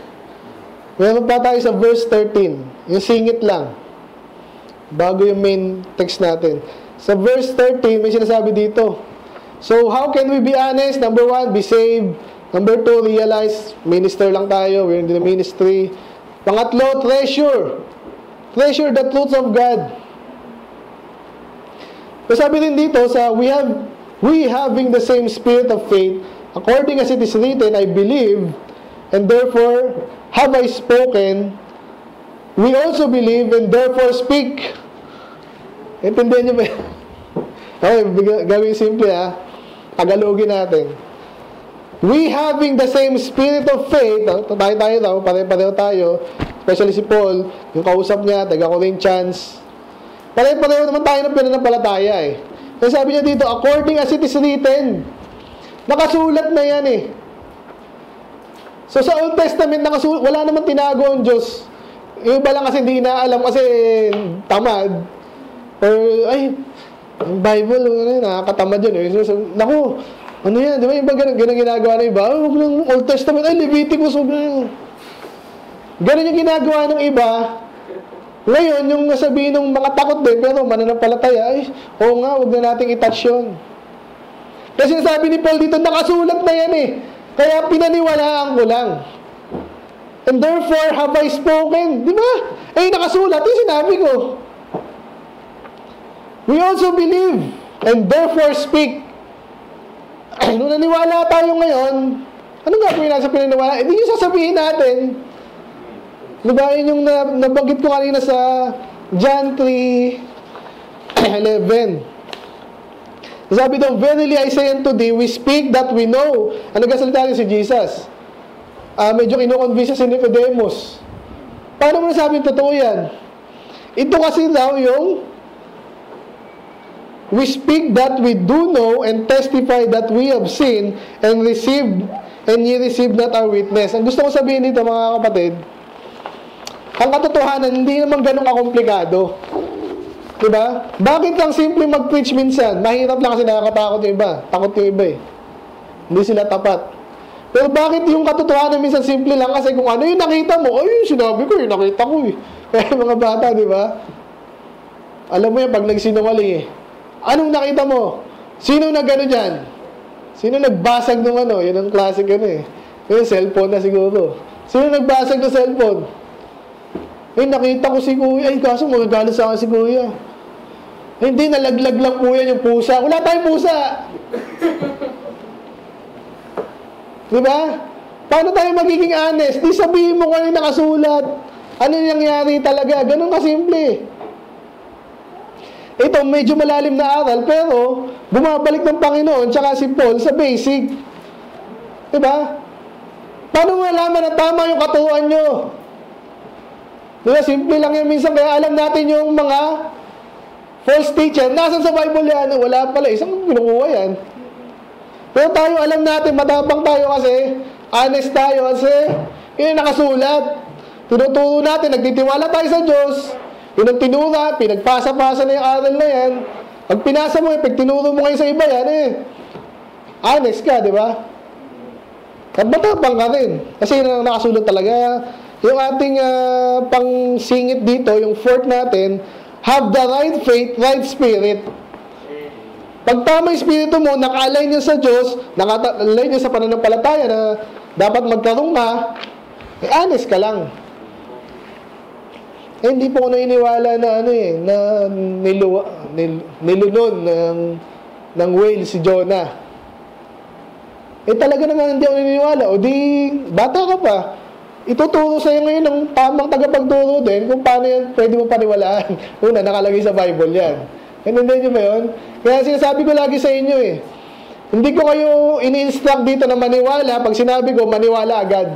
Meron pa tayo sa verse 13. Yung singit lang. Bago yung main text natin. Sa verse 13, may sinasabi dito. So, how can we be honest? Number one, be saved. Number two, realize, minister lang tayo. We're in the ministry. Pangatlo, treasure. Treasure the truths of God. So, sabi din dito sa, we have, we having the same spirit of faith, according as it is written, I believe, and therefore have I spoken, we also believe and therefore speak. Intindihan niyo ba? okay, gawin simple ha. Tagalogin natin. We having the same spirit of faith, tayo tayo daw, pare-pareho tayo, especially si Paul, yung kausap niya, taga-Corinthians, pare-pareho naman tayo ng pinanampalataya eh. Kasi sabi niya dito, according as it is written, nakasulat na yan eh. So sa Old Testament, nakasulat, wala naman tinago ang Diyos. Yung iba lang kasi hindi na alam kasi tamad. Or, ay, ang Bible, ano, nakakatamad yun. Eh. So, naku, ano yan, di ba yung ganun, ganun ginagawa ng iba? Oh, Old Testament, ay, Leviticus, huwag na Ganun yung ginagawa ng iba. Ngayon, yung nasabihin ng mga takot din, pero mananampalataya, ay, oo nga, huwag na nating itouch yun. Kasi sabi ni Paul dito, nakasulat na yan eh. Kaya pinaniwalaan ko lang. And therefore have I spoken. Di ba? Eh, nakasulat. Yung sinabi ko. We also believe and therefore speak. Nung naniwala tayo ngayon, ano nga po yung nasa pinaniwala? Hindi yung sasabihin natin. Di? Yun yung nabanggit ko kanina sa John 3, 11. Sabi daw, Verily I say unto thee, we speak that we know. Ano nagkasalita rin si Jesus? Uh, medyo kinukonvince si Nicodemus. Paano mo nasabing totoo yan? Ito kasi daw yung We speak that we do know and testify that we have seen and received and ye receive not our witness. Ang gusto ko sabihin dito mga kapatid, ang katotohanan hindi naman ganun kakomplikado. Diba? Bakit lang simple mag-preach minsan? Mahirap lang kasi nakakatakot yung iba. Takot yung iba eh. Hindi sila tapat. Pero bakit yung katotohanan minsan simple lang kasi kung ano yung nakita mo, ay, sinabi ko, yung nakita ko eh. Kaya mga bata, di ba? Alam mo yan, pag nagsinungaling eh. Anong nakita mo? Sino na gano dyan? Sino nagbasag ng ano? Yan ang classic ano eh. Yung cellphone na siguro. Sino nagbasag ng cellphone? Eh, nakita ko si kuya. Ay, kaso magagalit sa akin si kuya. Hindi, nalaglag lang po yan yung pusa. Wala tayong pusa. Di ba? Paano tayo magiging honest? Di sabihin mo kung ano nakasulat. Ano yung nangyari talaga? Ganun kasimple. Ito, medyo malalim na aral, pero bumabalik ng Panginoon tsaka si Paul sa basic. Di ba? Paano mo malaman na tama yung katuruan nyo? Di ba? Simple lang yan minsan. Kaya alam natin yung mga false teacher, nasan sa Bible yan? Wala pala. Isang kinukuha yan. Pero tayo, alam natin, matapang tayo kasi, honest tayo kasi, yun nakasulat. Tinuturo natin, nagtitiwala tayo sa Diyos. Yun ang tinura, pinagpasa-pasa na yung aral na yan. Pag pinasa mo, pag tinuro mo kayo sa iba, yan eh, honest ka, di ba? At matapang ka rin. Kasi yun ang nakasulot talaga. Yung ating uh, pang-singit dito, yung fourth natin, have the right faith, right spirit. Pag tama yung spirito mo, naka-align niya sa Diyos, naka-align niya sa pananampalataya na dapat magkaroon ka, eh, honest ka lang. Eh, hindi po ako naniniwala na ano eh, na niluwa, nil, nilunon ng, ng whale si Jonah. Eh talaga naman hindi ako naniniwala. O di, bata ka pa. Ituturo sa'yo ngayon ng tamang tagapagturo din kung paano yan pwede mo paniwalaan. Una, nakalagay sa Bible yan. Intindihan nyo ba yun? Kaya sinasabi ko lagi sa inyo eh, hindi ko kayo ini-instruct dito na maniwala. Pag sinabi ko, maniwala agad.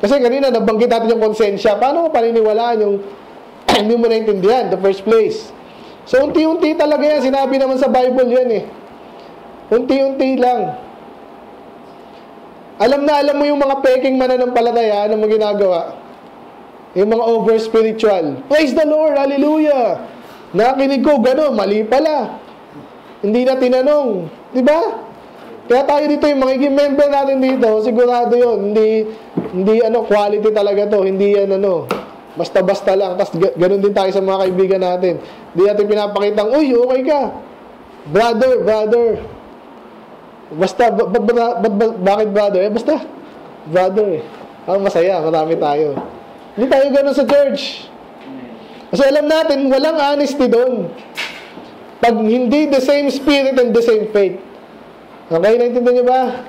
Kasi kanina, nabanggit natin yung konsensya. Paano mo paniniwalaan yung hindi mo naintindihan, the first place? So, unti-unti talaga yan. Sinabi naman sa Bible yan eh. Unti-unti lang. Alam na alam mo yung mga peking mananampalataya na mo ginagawa. Yung mga over-spiritual. Praise the Lord! Hallelujah! Nakinig ko, gano'n, mali pala. Hindi na tinanong. Di ba? Kaya tayo dito, yung magiging member natin dito, sigurado yon Hindi, hindi ano, quality talaga to. Hindi yan ano, basta-basta lang. Tapos ganoon din tayo sa mga kaibigan natin. Hindi natin pinapakitang, uy, okay ka. Brother, brother. Basta, ba, ba, ba, ba, bakit brother? Eh, basta, brother eh. Ang masaya, marami tayo. Hindi tayo ganun sa church. Kasi alam natin, walang honesty doon. Pag hindi the same spirit and the same faith. Okay, naintindihan niyo ba?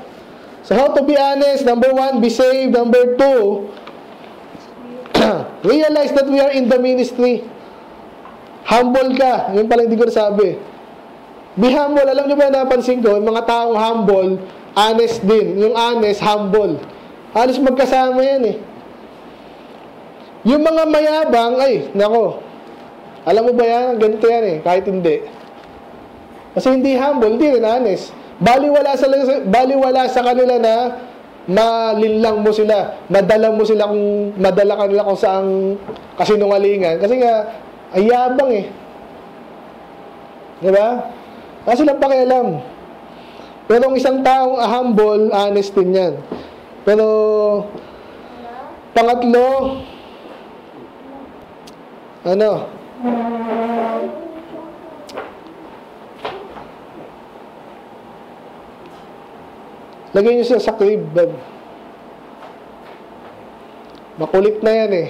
So how to be honest? Number one, be saved. Number two, realize that we are in the ministry. Humble ka. Yun pala hindi ko nasabi. Be humble. Alam niyo ba, napansin ko, yung mga taong humble, honest din. Yung honest, humble. Halos magkasama yan eh. Yung mga mayabang, ay, nako, alam mo ba yan? Ganito yan eh, kahit hindi. Kasi hindi humble, hindi rin honest. Baliwala sa, baliwala sa kanila na malinlang mo sila, madala mo sila kung madala kanila kung saang kasinungalingan. Kasi nga, ayabang eh. Di ba? Wala silang pakialam. Pero ang isang taong humble, honest din yan. Pero, pangatlo, ano? Lagay nyo siya sa crib bag. Makulit na yan eh.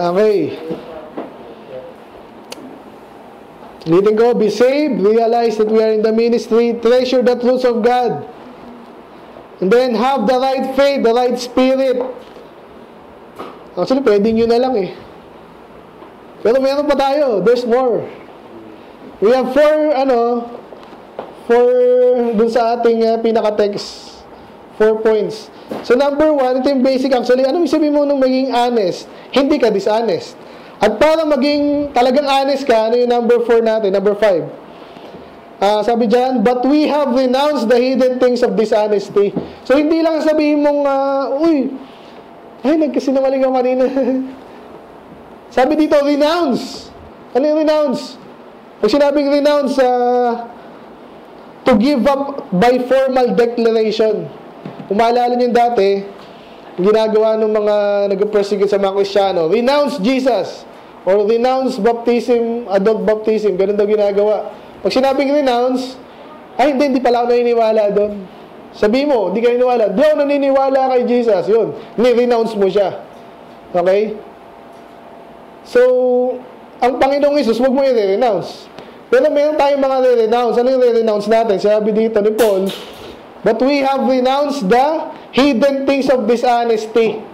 Okay. Letting go, be saved, realize that we are in the ministry, treasure the truths of God. And then have the right faith, the right spirit. Actually, pwedeng yun na lang eh. Pero meron pa tayo. There's more. We have four, ano, four, dun sa ating uh, pinaka-text. Four points. So number one, ito yung basic actually. Ano sabihin mo nung maging honest? Hindi ka dishonest. At para maging talagang honest ka, ano yung number 4 natin? Number 5. Uh, ah, sabi dyan, but we have renounced the hidden things of dishonesty. So, hindi lang sabihin mong, uh, uy, ay, nagkasinungaling ako kanina. sabi dito, renounce. Ano yung renounce? Pag sinabing renounce, uh, to give up by formal declaration. Kung maalala nyo dati, ginagawa ng mga nag-persecute sa mga Kristyano, renounce Jesus or renounce baptism, adult baptism, ganun daw ginagawa. Pag sinabing renounce, ay hindi, hindi pala ako naniniwala doon. Sabi mo, hindi ka naniniwala. Di ako naniniwala kay Jesus. Yun, ni-renounce mo siya. Okay? So, ang Panginoong Isus, huwag mo i-renounce. Pero meron tayong mga re-renounce. Ano re-renounce natin? Sabi dito ni Paul, But we have renounced the hidden things of dishonesty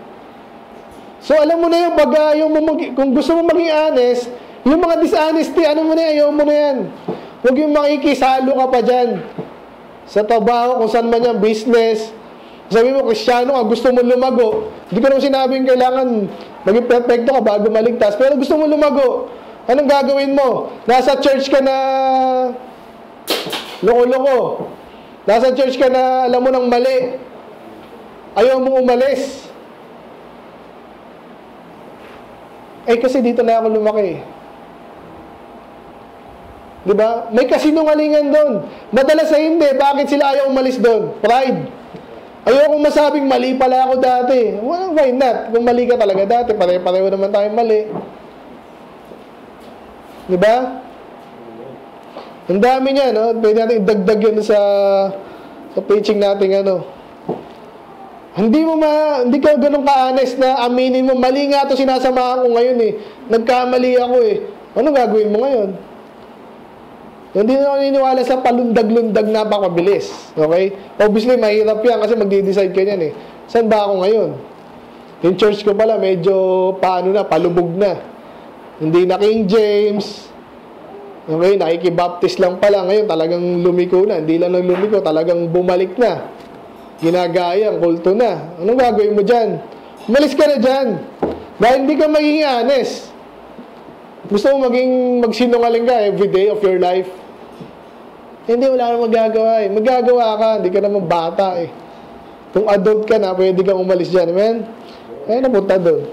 So alam mo na yung pag yung mag, kung gusto mo maging honest, yung mga dishonesty, ano mo na yan, ayaw mo na yan. Huwag yung makikisalo ka pa dyan. Sa trabaho, kung saan man yan, business. Sabi mo, kristyano ka, gusto mo lumago. Hindi ko naman sinabing kailangan maging perfecto ka bago maligtas. Pero gusto mo lumago. Anong gagawin mo? Nasa church ka na loko-loko. Nasa church ka na alam mo ng mali. Ayaw mo umalis. Eh kasi dito na ako lumaki. Di ba? May kasinungalingan doon. Madalas sa hindi. Bakit sila ayaw umalis doon? Pride. Ayoko masabing mali pala ako dati. Well, why not? Kung mali ka talaga dati, pare-pareho naman tayo mali. Di ba? Ang dami niya, no? Pwede natin dagdag yun sa sa preaching natin, ano. Hindi mo ma, hindi ka ganun ka-honest na aminin mo, mali nga to sinasamahan ko ngayon eh. Nagkamali ako eh. Ano gagawin mo ngayon? Hindi na ako naniniwala sa palundag-lundag napakabilis. Okay? Obviously, mahirap yan kasi magdi-decide ka niyan eh. Saan ba ako ngayon? Yung church ko pala, medyo paano na, palubog na. Hindi na King James. Okay, nakikibaptist lang pala. Ngayon, talagang lumiko na. Hindi lang nang lumiko, talagang bumalik na. Ginagayang, kulto na. Anong gagawin mo dyan? Umalis ka na dyan. Dahil hindi ka magiging honest. Gusto mo maging magsinungaling ka every day of your life? Hindi, wala kang magagawa eh. Magagawa ka, hindi ka naman bata eh. Kung adult ka na, pwede kang umalis dyan. Amen? Eh, napunta doon.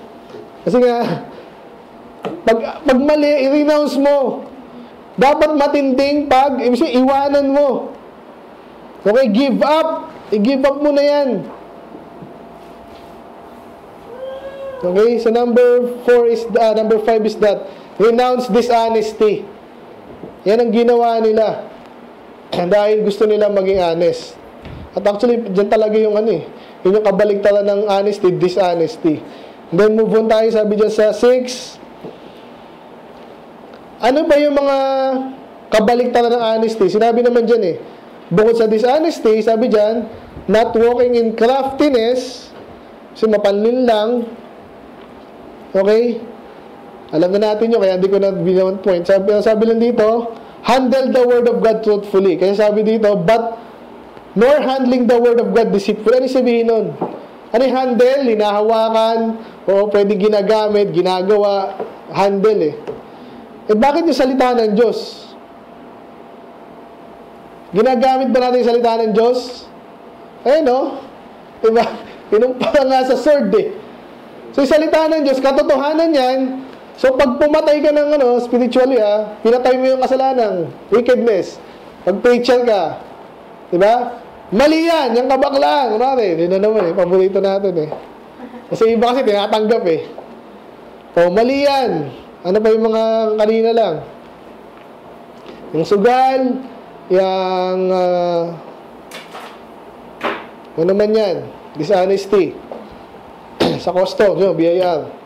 Kasi nga, pag, pag mali, i-renounce mo. Dapat matinding pag, ibig iwanan mo. Okay, give up. I-give up mo na yan. Okay, so number 4 is, uh, number 5 is that, renounce dishonesty. Yan ang ginawa nila. Dahil gusto nila maging honest. At actually, dyan talaga yung ano eh. Yun yung kabaligtaran ng honesty, dishonesty. And then move on tayo, sabi dyan sa 6. Ano ba yung mga kabaligtaran ng honesty? Sinabi naman dyan eh. Bukod sa dishonesty, sabi dyan, not walking in craftiness, kasi mapanlin lang, okay? Alam na natin yun, kaya hindi ko na binawan point. Sabi, sabi lang dito, handle the word of God truthfully. Kaya sabi dito, but nor handling the word of God deceitfully. Ano sabihin nun? Ano handle? Hinahawakan, o pwede ginagamit, ginagawa, handle eh. Eh bakit yung salita ng Diyos? Ginagamit ba natin yung salita ng Diyos? Eh no? Diba? Pinumpa nga sa sword eh. So yung salita ng Diyos, katotohanan yan, So, pag pumatay ka ng ano, spiritually ha, pinatay mo yung kasalanan, wickedness. Pag preacher ka, di ba? Mali yan, yung kabaklaan. Kunwari, yun na naman eh, paborito natin eh. Kasi iba kasi tinatanggap eh. O, mali yan. Ano pa yung mga kanina lang? Yung sugal, yung, uh, ano naman yan? Dishonesty. Sa custom, yun, BIR.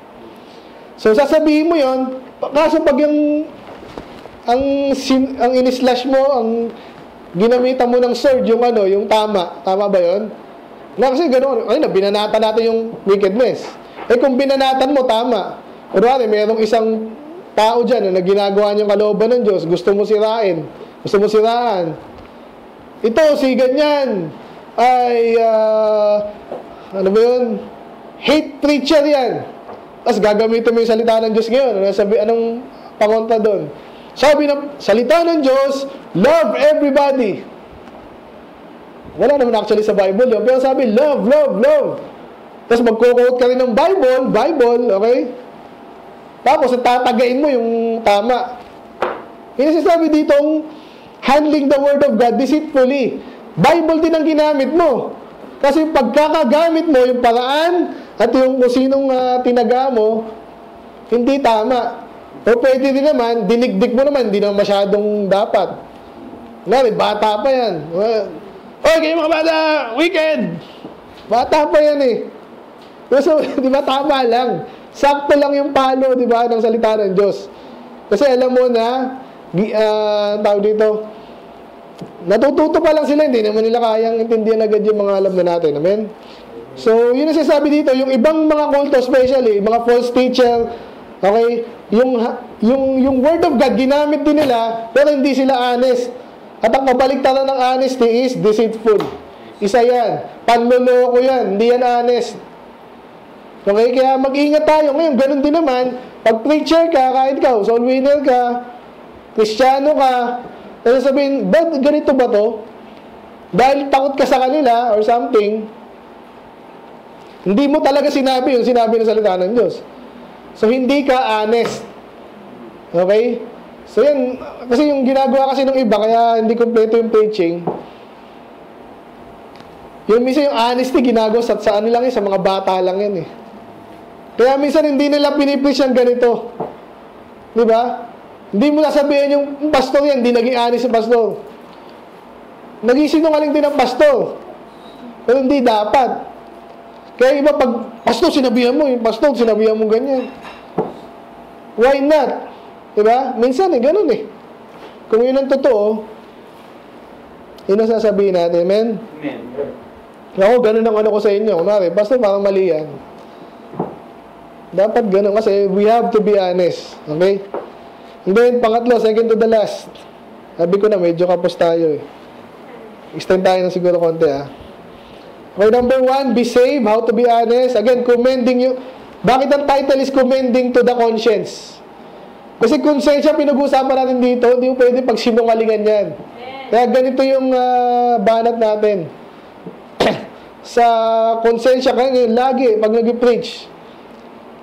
So sasabihin mo 'yon, kaso pag yung ang sin, ang inislash mo, ang ginamitan mo ng sword, yung ano, yung tama. Tama ba 'yon? Na kasi ganoon, ay na binanatan natin yung wickedness. Eh kung binanatan mo tama. Kunwari, merong isang tao diyan na ginagawa niyang kalooban ng Diyos, gusto mo sirain, gusto mo siraan. Ito si ganyan ay uh, ano ba 'yun? Hate preacher 'yan. Tapos gagamitin mo yung salita ng Diyos ngayon. Ano sabi, anong pangontra doon? Sabi ng salita ng Diyos, love everybody. Wala naman actually sa Bible yun. Pero sabi, love, love, love. Tapos magkukot ka rin ng Bible, Bible, okay? Tapos tatagain mo yung tama. Yung sinasabi ditong handling the word of God deceitfully. Bible din ang ginamit mo. Kasi pagkakagamit mo yung paraan at yung kung sinong uh, tinaga mo, hindi tama. O pwede din naman, dinigdig mo naman, hindi naman masyadong dapat. Nga, bata pa yan. Oy, kayo mga bata, wicked! Bata pa yan eh. So, di ba, tama lang. Sakto lang yung palo, di ba, ng salita ng Diyos. Kasi alam mo na, uh, tawag dito, Natututo pa lang sila, hindi naman nila kayang intindihan agad yung mga alam na natin. Amen? So, yun ang sasabi dito, yung ibang mga kulto especially, mga false teacher, okay, yung, yung, yung word of God, ginamit din nila, pero hindi sila honest. At ang kabaliktaran ng honesty is deceitful. Isa yan. Panloloko yan. Hindi yan honest. Okay, kaya mag-ingat tayo. Ngayon, ganun din naman, pag preacher ka, kahit ka, soul winner ka, kristyano ka, kasi sabihin, ba, ganito ba to? Dahil takot ka sa kanila or something, hindi mo talaga sinabi yung sinabi ng salita ng Diyos. So, hindi ka honest. Okay? So, yan. Kasi yung ginagawa kasi ng iba, kaya hindi kompleto yung preaching. Yung minsan yung honesty, ginagawa sa, sa ano lang yun, sa mga bata lang yan eh. Kaya minsan hindi nila pinipreach yung ganito. Di ba? Hindi mo nasabihin yung pastor yan, hindi naging honest yung pastor. Naging sinungaling din ang pastor. Pero hindi dapat. Kaya iba pag, pastor, sinabihan mo, yung pastor, sinabihan mo ganyan. Why not? Diba? Minsan eh, ganun eh. Kung yun ang totoo, yun ang sasabihin natin. Amen? Amen. Ako, ganun ang ano ko sa inyo. Kunwari, pastor, parang mali yan. Dapat ganun kasi we have to be honest. Okay? And then, pangatlo, second to the last. Sabi ko na, medyo kapos tayo eh. Extend tayo na siguro konti ah. Okay, number one, be saved. How to be honest. Again, commending you. Bakit ang title is commending to the conscience? Kasi konsensya pinag-uusapan natin dito, hindi mo pwede pag sinungalingan yan. Kaya ganito yung uh, banat natin. Sa konsensya ka ngayon, lagi, pag nag-preach,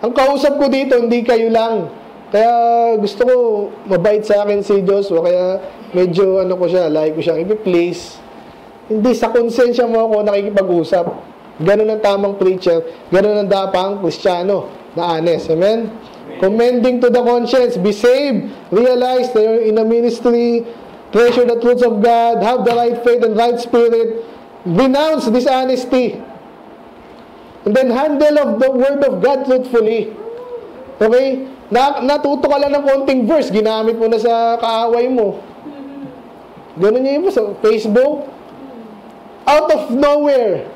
ang kausap ko dito, hindi kayo lang. Kaya gusto ko, mabait sa akin si Joshua, kaya medyo ano ko siya, like ko siyang i-please. Hindi, sa konsensya mo ako nakikipag-usap. Ganun ang tamang preacher. Ganun ang dapang kristyano na honest. Amen? Commending to the conscience, be saved, realize that you're in a ministry, treasure the truths of God, have the right faith and right spirit, renounce dishonesty, and then handle of the word of God truthfully. Okay? Na, natuto ka lang ng konting verse, ginamit mo na sa kaaway mo. Ganun yung iba sa Facebook, out of nowhere,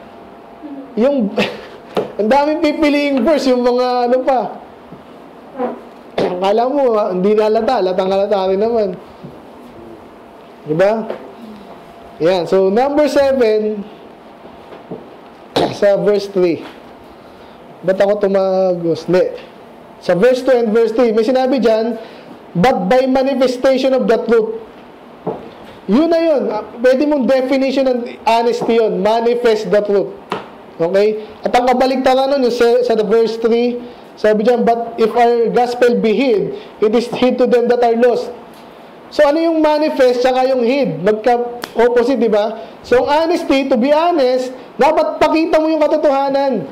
yung, ang daming pipiliing verse, yung mga ano pa. Kala mo, ah, hindi nalata, latang halata rin naman. Diba? Yan. So, number seven, sa verse 3. Ba't ako tumagos? Hindi. Sa verse 2 and verse 3, may sinabi dyan, but by manifestation of the truth, yun na yun. Ah, pwede mong definition ng honesty yun. Manifest the truth. Okay? At ang kabaligtaran nun, sa, sa the verse 3, sabi dyan, But if our gospel be hid, it is hid to them that are lost. So, ano yung manifest, tsaka yung hid? Magka-opposite, di ba? So, ang honesty, to be honest, dapat pakita mo yung katotohanan.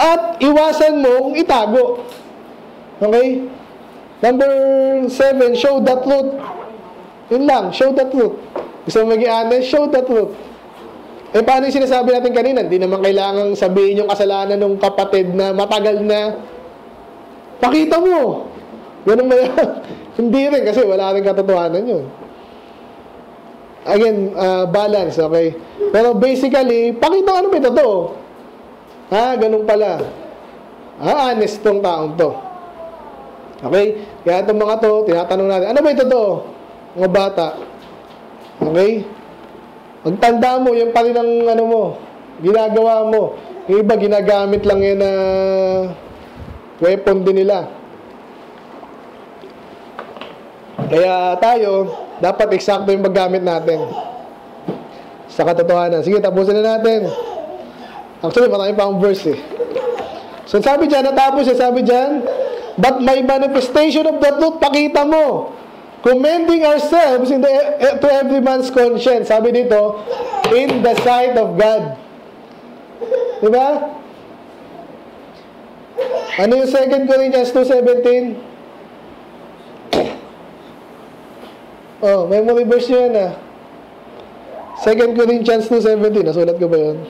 At iwasan mo kung itago. Okay? Number seven, show the truth yun lang, show the truth. Gusto mo maging honest, show the truth. Eh, paano yung sinasabi natin kanina? Hindi naman kailangang sabihin yung kasalanan ng kapatid na matagal na. Pakita mo. Ganun ba yun? Hindi rin kasi wala rin katotohanan yun. Again, uh, balance, okay? Pero basically, pakita ano may totoo. Ha, ganun pala. Ha, honest tong taong to. Okay? Kaya itong mga to, tinatanong natin, ano ba yung totoo? mga bata. Okay? Pagtanda mo, yan pa rin ang ano mo, ginagawa mo. Yung iba, ginagamit lang yan na weapon din nila. Kaya tayo, dapat eksakto yung paggamit natin. Sa katotohanan. Sige, tapusin na natin. Actually, marami pa ang verse eh. So sabi dyan, natapos siya, sabi dyan, But my manifestation of the truth, pakita mo commending ourselves in the, to every man's conscience. Sabi dito, in the sight of God. Diba? Ano yung 2 Corinthians 2.17? Oh, memory verse yun ah. 2 Corinthians 2.17. Nasulat ko ba yun?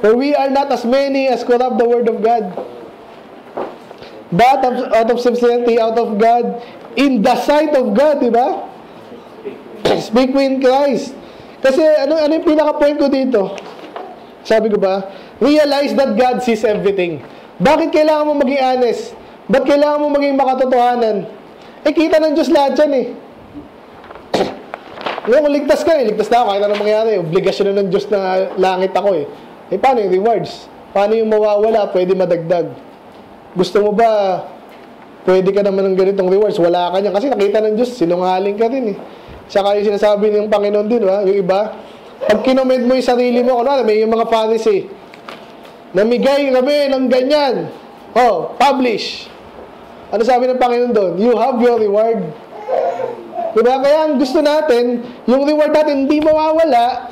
For we are not as many as corrupt the word of God But out of sincerity, out of God, in the sight of God, di ba? Speak in Christ. Kasi ano, ano yung pinaka-point ko dito? Sabi ko ba? Realize that God sees everything. Bakit kailangan mo maging honest? Ba't kailangan mo maging makatotohanan? Eh, kita ng Diyos lahat yan eh. Yung kung ligtas ka eh, ligtas na ako, kahit anong mangyari, obligasyon na ng Diyos na langit ako eh. Eh, paano yung rewards? Paano yung mawawala, pwede madagdag? Gusto mo ba, pwede ka naman ng ganitong rewards? Wala ka niya. Kasi nakita ng Diyos, sinungaling ka din eh. Saka yung sinasabi ng Panginoon din, ha? yung iba, pag kinoment mo yung sarili mo, ano, may yung mga Pharisee, namigay kami ng ganyan. Oh, publish. Ano sabi ng Panginoon doon? You have your reward. Diba? Kaya ang gusto natin, yung reward natin hindi mawawala,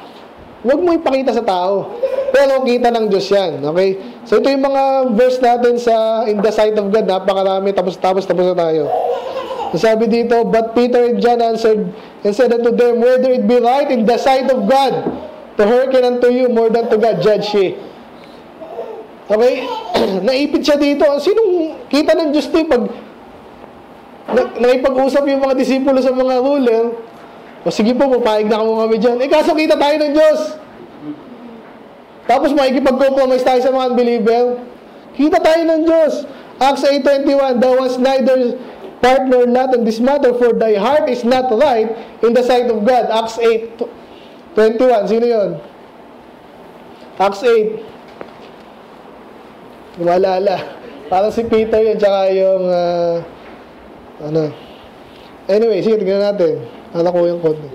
huwag mo ipakita sa tao. Pero kita ng Diyos yan. Okay? So ito yung mga verse natin sa In the sight of God. Napakarami. Tapos tapos tapos na tayo. Sabi dito, But Peter and John answered and said unto them, Whether it be right in the sight of God, to hearken unto you more than to God, judge ye. Okay? Naipit siya dito. Sinong kita ng Diyos to pag na, nakipag-usap yung mga disipulo sa mga ruler, o sige po, papayag na kamo kami dyan. Eh kaso kita tayo ng Diyos. Tapos makikipag-compromise tayo sa mga unbeliever. Kita tayo ng Diyos. Acts 8.21, Thou was neither partner not in this matter, for thy heart is not right in the sight of God. Acts 8.21, sino yon? Acts 8. Malala. Parang si Peter yun, tsaka yung, uh, ano. Anyway, sige, tingnan natin. Anak ko yung konti.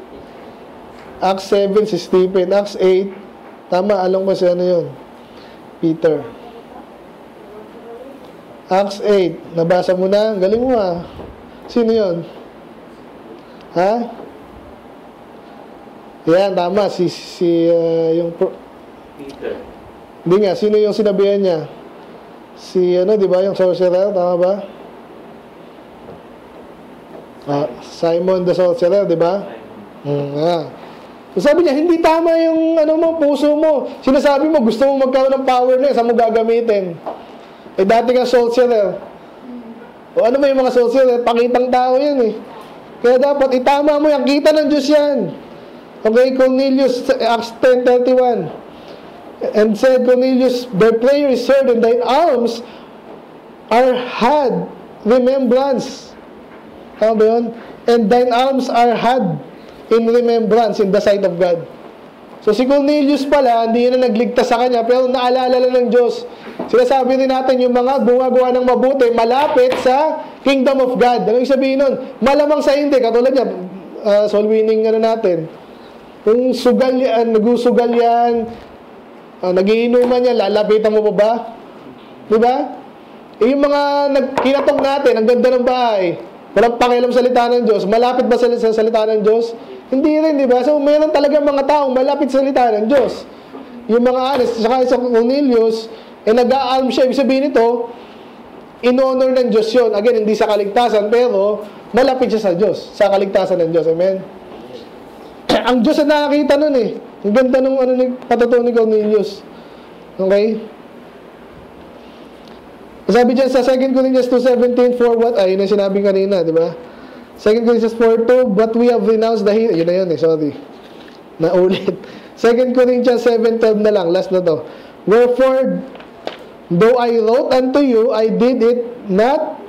Acts 7, si Stephen. Acts 8, tama, alam ko si ano yun. Peter. Acts 8, nabasa mo na? Galing mo ah. Sino yun? Ha? Yan, tama. Si, si uh, yung... Pro- Peter. Hindi nga, sino yung sinabihan niya? Si ano, di ba, yung sorcerer, tama ba? Ah, Simon the sorcerer, di ba? Hmm, ah. Sabi niya, hindi tama yung ano mo, puso mo. Sinasabi mo, gusto mo magkaroon ng power na saan mo gagamitin? Eh, dati kang sorcerer. O ano ba yung mga sorcerer? Pakitang tao yan eh. Kaya dapat itama mo yan. Kita ng Diyos yan. Okay, Cornelius, Acts 10.31 and said Cornelius, Their prayer is heard, and thine arms are had remembrance. Tama ba yun? And thine arms are had in remembrance in the sight of God. So si Cornelius pala, hindi na nagligtas sa kanya, pero naalala lang ng Diyos. Sinasabi din natin yung mga gumagawa ng mabuti, malapit sa kingdom of God. Ano yung sabihin nun? Malamang sa hindi, katulad niya, uh, soul winning ano natin. Kung sugal yan, nagusugal yan, Uh, nagiinuman yan, lalapitan mo pa ba? Di ba? Eh, yung mga nagkinatok natin, ang ganda ng bahay, walang pakialam salita ng Diyos, malapit ba sa, sa salita ng Diyos? Hindi rin, di ba? So, mayroon talaga mga taong malapit sa salita ng Diyos. Yung mga honest, saka sa Cornelius, eh, nag-a-arm siya. Ibig sabihin nito, in-honor ng Diyos yun. Again, hindi sa kaligtasan, pero malapit siya sa Diyos, sa kaligtasan ng Diyos. Amen? ang Diyos na nakakita nun eh. Ang ganda nung ano, patutuo ni Cornelius. Okay? Sabi dyan sa 2 Corinthians 2.17, for what? Ay, yun ang sinabi kanina, di ba? 2 Corinthians 4.2, but we have renounced the... Yun na yun eh, sorry. Naulit. 2 Corinthians 7.12 na lang, last na to. Wherefore, though I wrote unto you, I did it not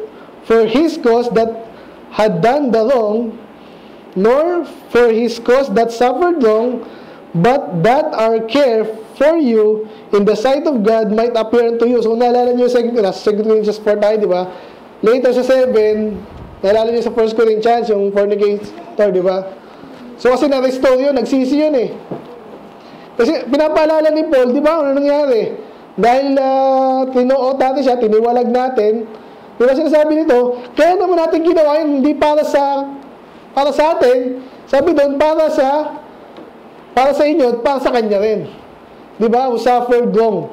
for his cause that had done the wrong, nor for his cause that suffered wrong, but that our care for you in the sight of God might appear unto you. So, naalala nyo sa 2 Corinthians 4 tayo, di ba? Later sa 7, naalala nyo sa 1 Corinthians, yung fornicator, di ba? So, kasi na-restore yun, nagsisi yun eh. Kasi pinapaalala ni Paul, di ba, ano nangyari? Dahil uh, tinuot natin siya, tiniwalag natin, di ba sinasabi nito, kaya naman natin ginawa yun, hindi para sa para sa atin, sabi doon, para sa para sa inyo at para sa kanya rin. Di ba? Who suffered wrong.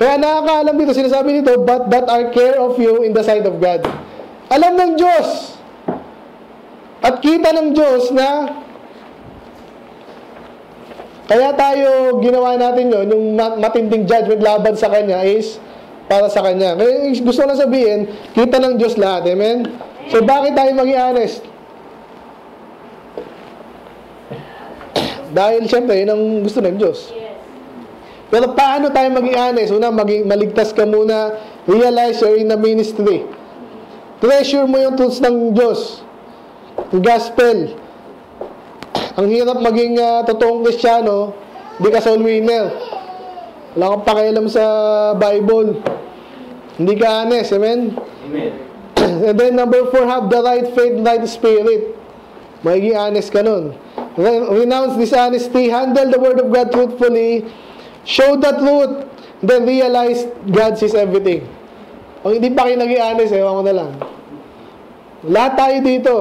Kaya nakakaalam dito, sinasabi dito, but that are care of you in the sight of God. Alam ng Diyos. At kita ng Diyos na kaya tayo ginawa natin yon yung matinding judgment laban sa Kanya is para sa Kanya. Kaya gusto lang sabihin, kita ng Diyos lahat. Amen? So bakit tayo maging honest? Dahil siyempre, yun ang gusto ng Diyos. Pero paano tayo maging honest? Una, maging, maligtas ka muna. Realize you're in the ministry. Treasure mo yung tools ng Diyos. Gospel. Ang hirap maging uh, totoong kristyano, hindi ka soul winner. Wala kang pakialam sa Bible. Hindi ka honest. Amen? Amen. And then number four, have the right faith, right spirit. Magiging honest ka nun. Renounce dishonesty, handle the word of God truthfully, show the truth, then realize God sees everything. Kung hindi pa kayo naging honest, ewan ko na lang. Lahat tayo dito.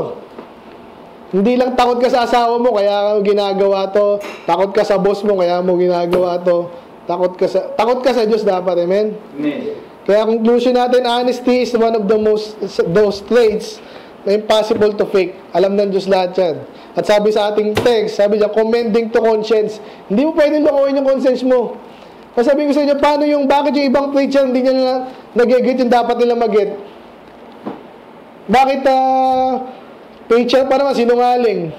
Hindi lang takot ka sa asawa mo, kaya ka ginagawa to. Takot ka sa boss mo, kaya mo ginagawa to. Takot ka sa, takot ka sa Diyos dapat, amen? Amen. Kaya conclusion natin, honesty is one of the most, those traits na impossible to fake. Alam ng Diyos lahat yan. At sabi sa ating text, sabi niya, commending to conscience. Hindi mo pwedeng lokohin yung conscience mo. Kasi sabi ko sa inyo, paano yung, bakit yung ibang preacher hindi niya na nag-get yung dapat nila mag-get? Bakit, ah, preacher pa naman, sinungaling?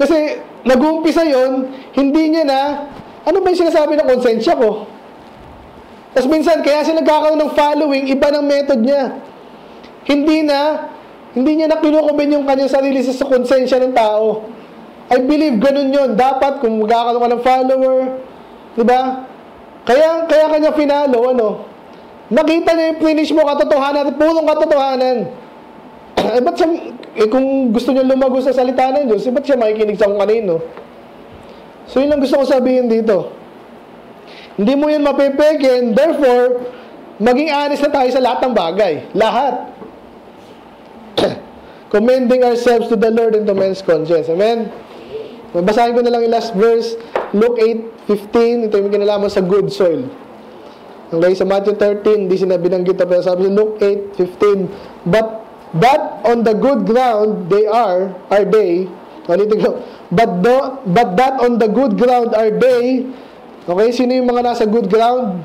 Kasi, nag-uumpisa yon hindi niya na, ano ba yung sinasabi ng konsensya ko? Tapos minsan, kaya siya nagkakaroon ng following, iba ng method niya. Hindi na, hindi niya na kinukumin yung kanyang sarili sa konsensya ng tao. I believe ganun yon Dapat kung magkakaroon ka ng follower, di ba? Kaya, kaya kanya finalo, ano? Nakita niya yung finish mo, katotohanan, pulong katotohanan. eh, ba't siya, eh, kung gusto niya lumago sa salita ng Diyos, eh, ba't siya makikinig sa kung kanino? So, yun lang gusto ko sabihin dito. Hindi mo yan mapepeke and therefore, maging honest na tayo sa lahat ng bagay. Lahat. Commending ourselves to the Lord and to men's conscience. Amen? Basahin ko na lang yung last verse. Luke 8.15. Ito yung kinalaman sa good soil. Okay, sa Matthew 13, hindi sinabi ng gito, pero sabi sa Luke 8.15, But, but on the good ground, they are, are they, but, do, but that on the good ground are they, Okay, sino yung mga nasa good ground?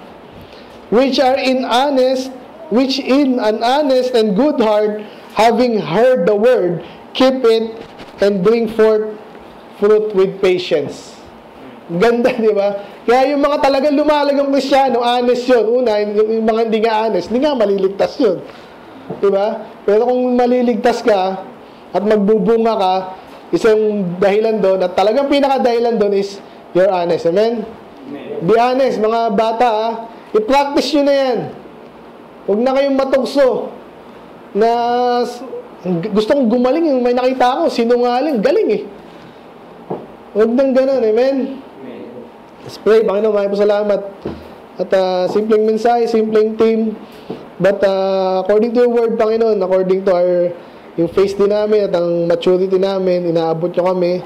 Which are in honest, which in an honest and good heart, having heard the word, keep it and bring forth fruit with patience. Ganda, di ba? Kaya yung mga talagang lumalagang kristyano, honest yun. Una, yung, yung mga hindi nga honest, hindi nga maliligtas yun. Di ba? Pero kung maliligtas ka at magbubunga ka, isang dahilan doon, at talagang pinaka-dahilan doon is you're honest. Amen? Be honest, mga bata, ah. i-practice nyo na yan. Huwag na kayong matugso na gusto kong gumaling yung may nakita ako, sinungaling, galing eh. Huwag nang ganun, amen? Let's pray, Panginoon, maraming salamat. At uh, simpleng mensahe, simpleng team. But uh, according to your word, Panginoon, according to our yung face din namin at ang maturity namin, inaabot nyo kami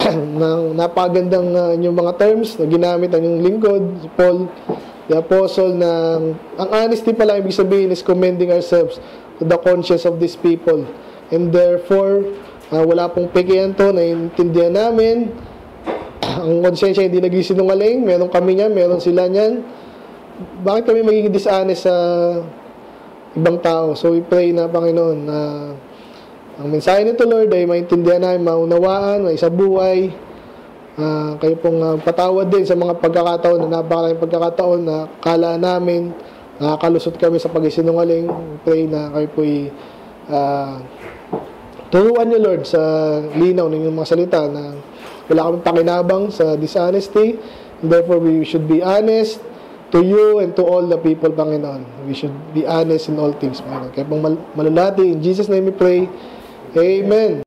ng napagandang uh, inyong mga terms na ginamit ang inyong lingkod, Paul, the apostle, na ang honesty pala ibig sabihin is commending ourselves to the conscience of these people. And therefore, uh, wala pong pekean to, naiintindihan namin, ang konsensya hindi naging sinungaling, meron kami niyan, meron sila niyan. Bakit kami magiging dishonest sa ibang tao? So we pray na Panginoon na ang mensahe nito, Lord, ay maintindihan namin, maunawaan, may isa buhay. Uh, kayo pong uh, patawad din sa mga pagkakataon na napakaraming pagkakataon na kala namin nakakalusot kami sa pag-isinungaling. Pray na kayo po'y uh, turuan niyo, Lord, sa linaw ng mga salita na wala kami pakinabang sa dishonesty. Therefore, we should be honest to you and to all the people, Panginoon. We should be honest in all things, Panginoon. Kaya pong mal- malulati, in Jesus' name we pray. Amen.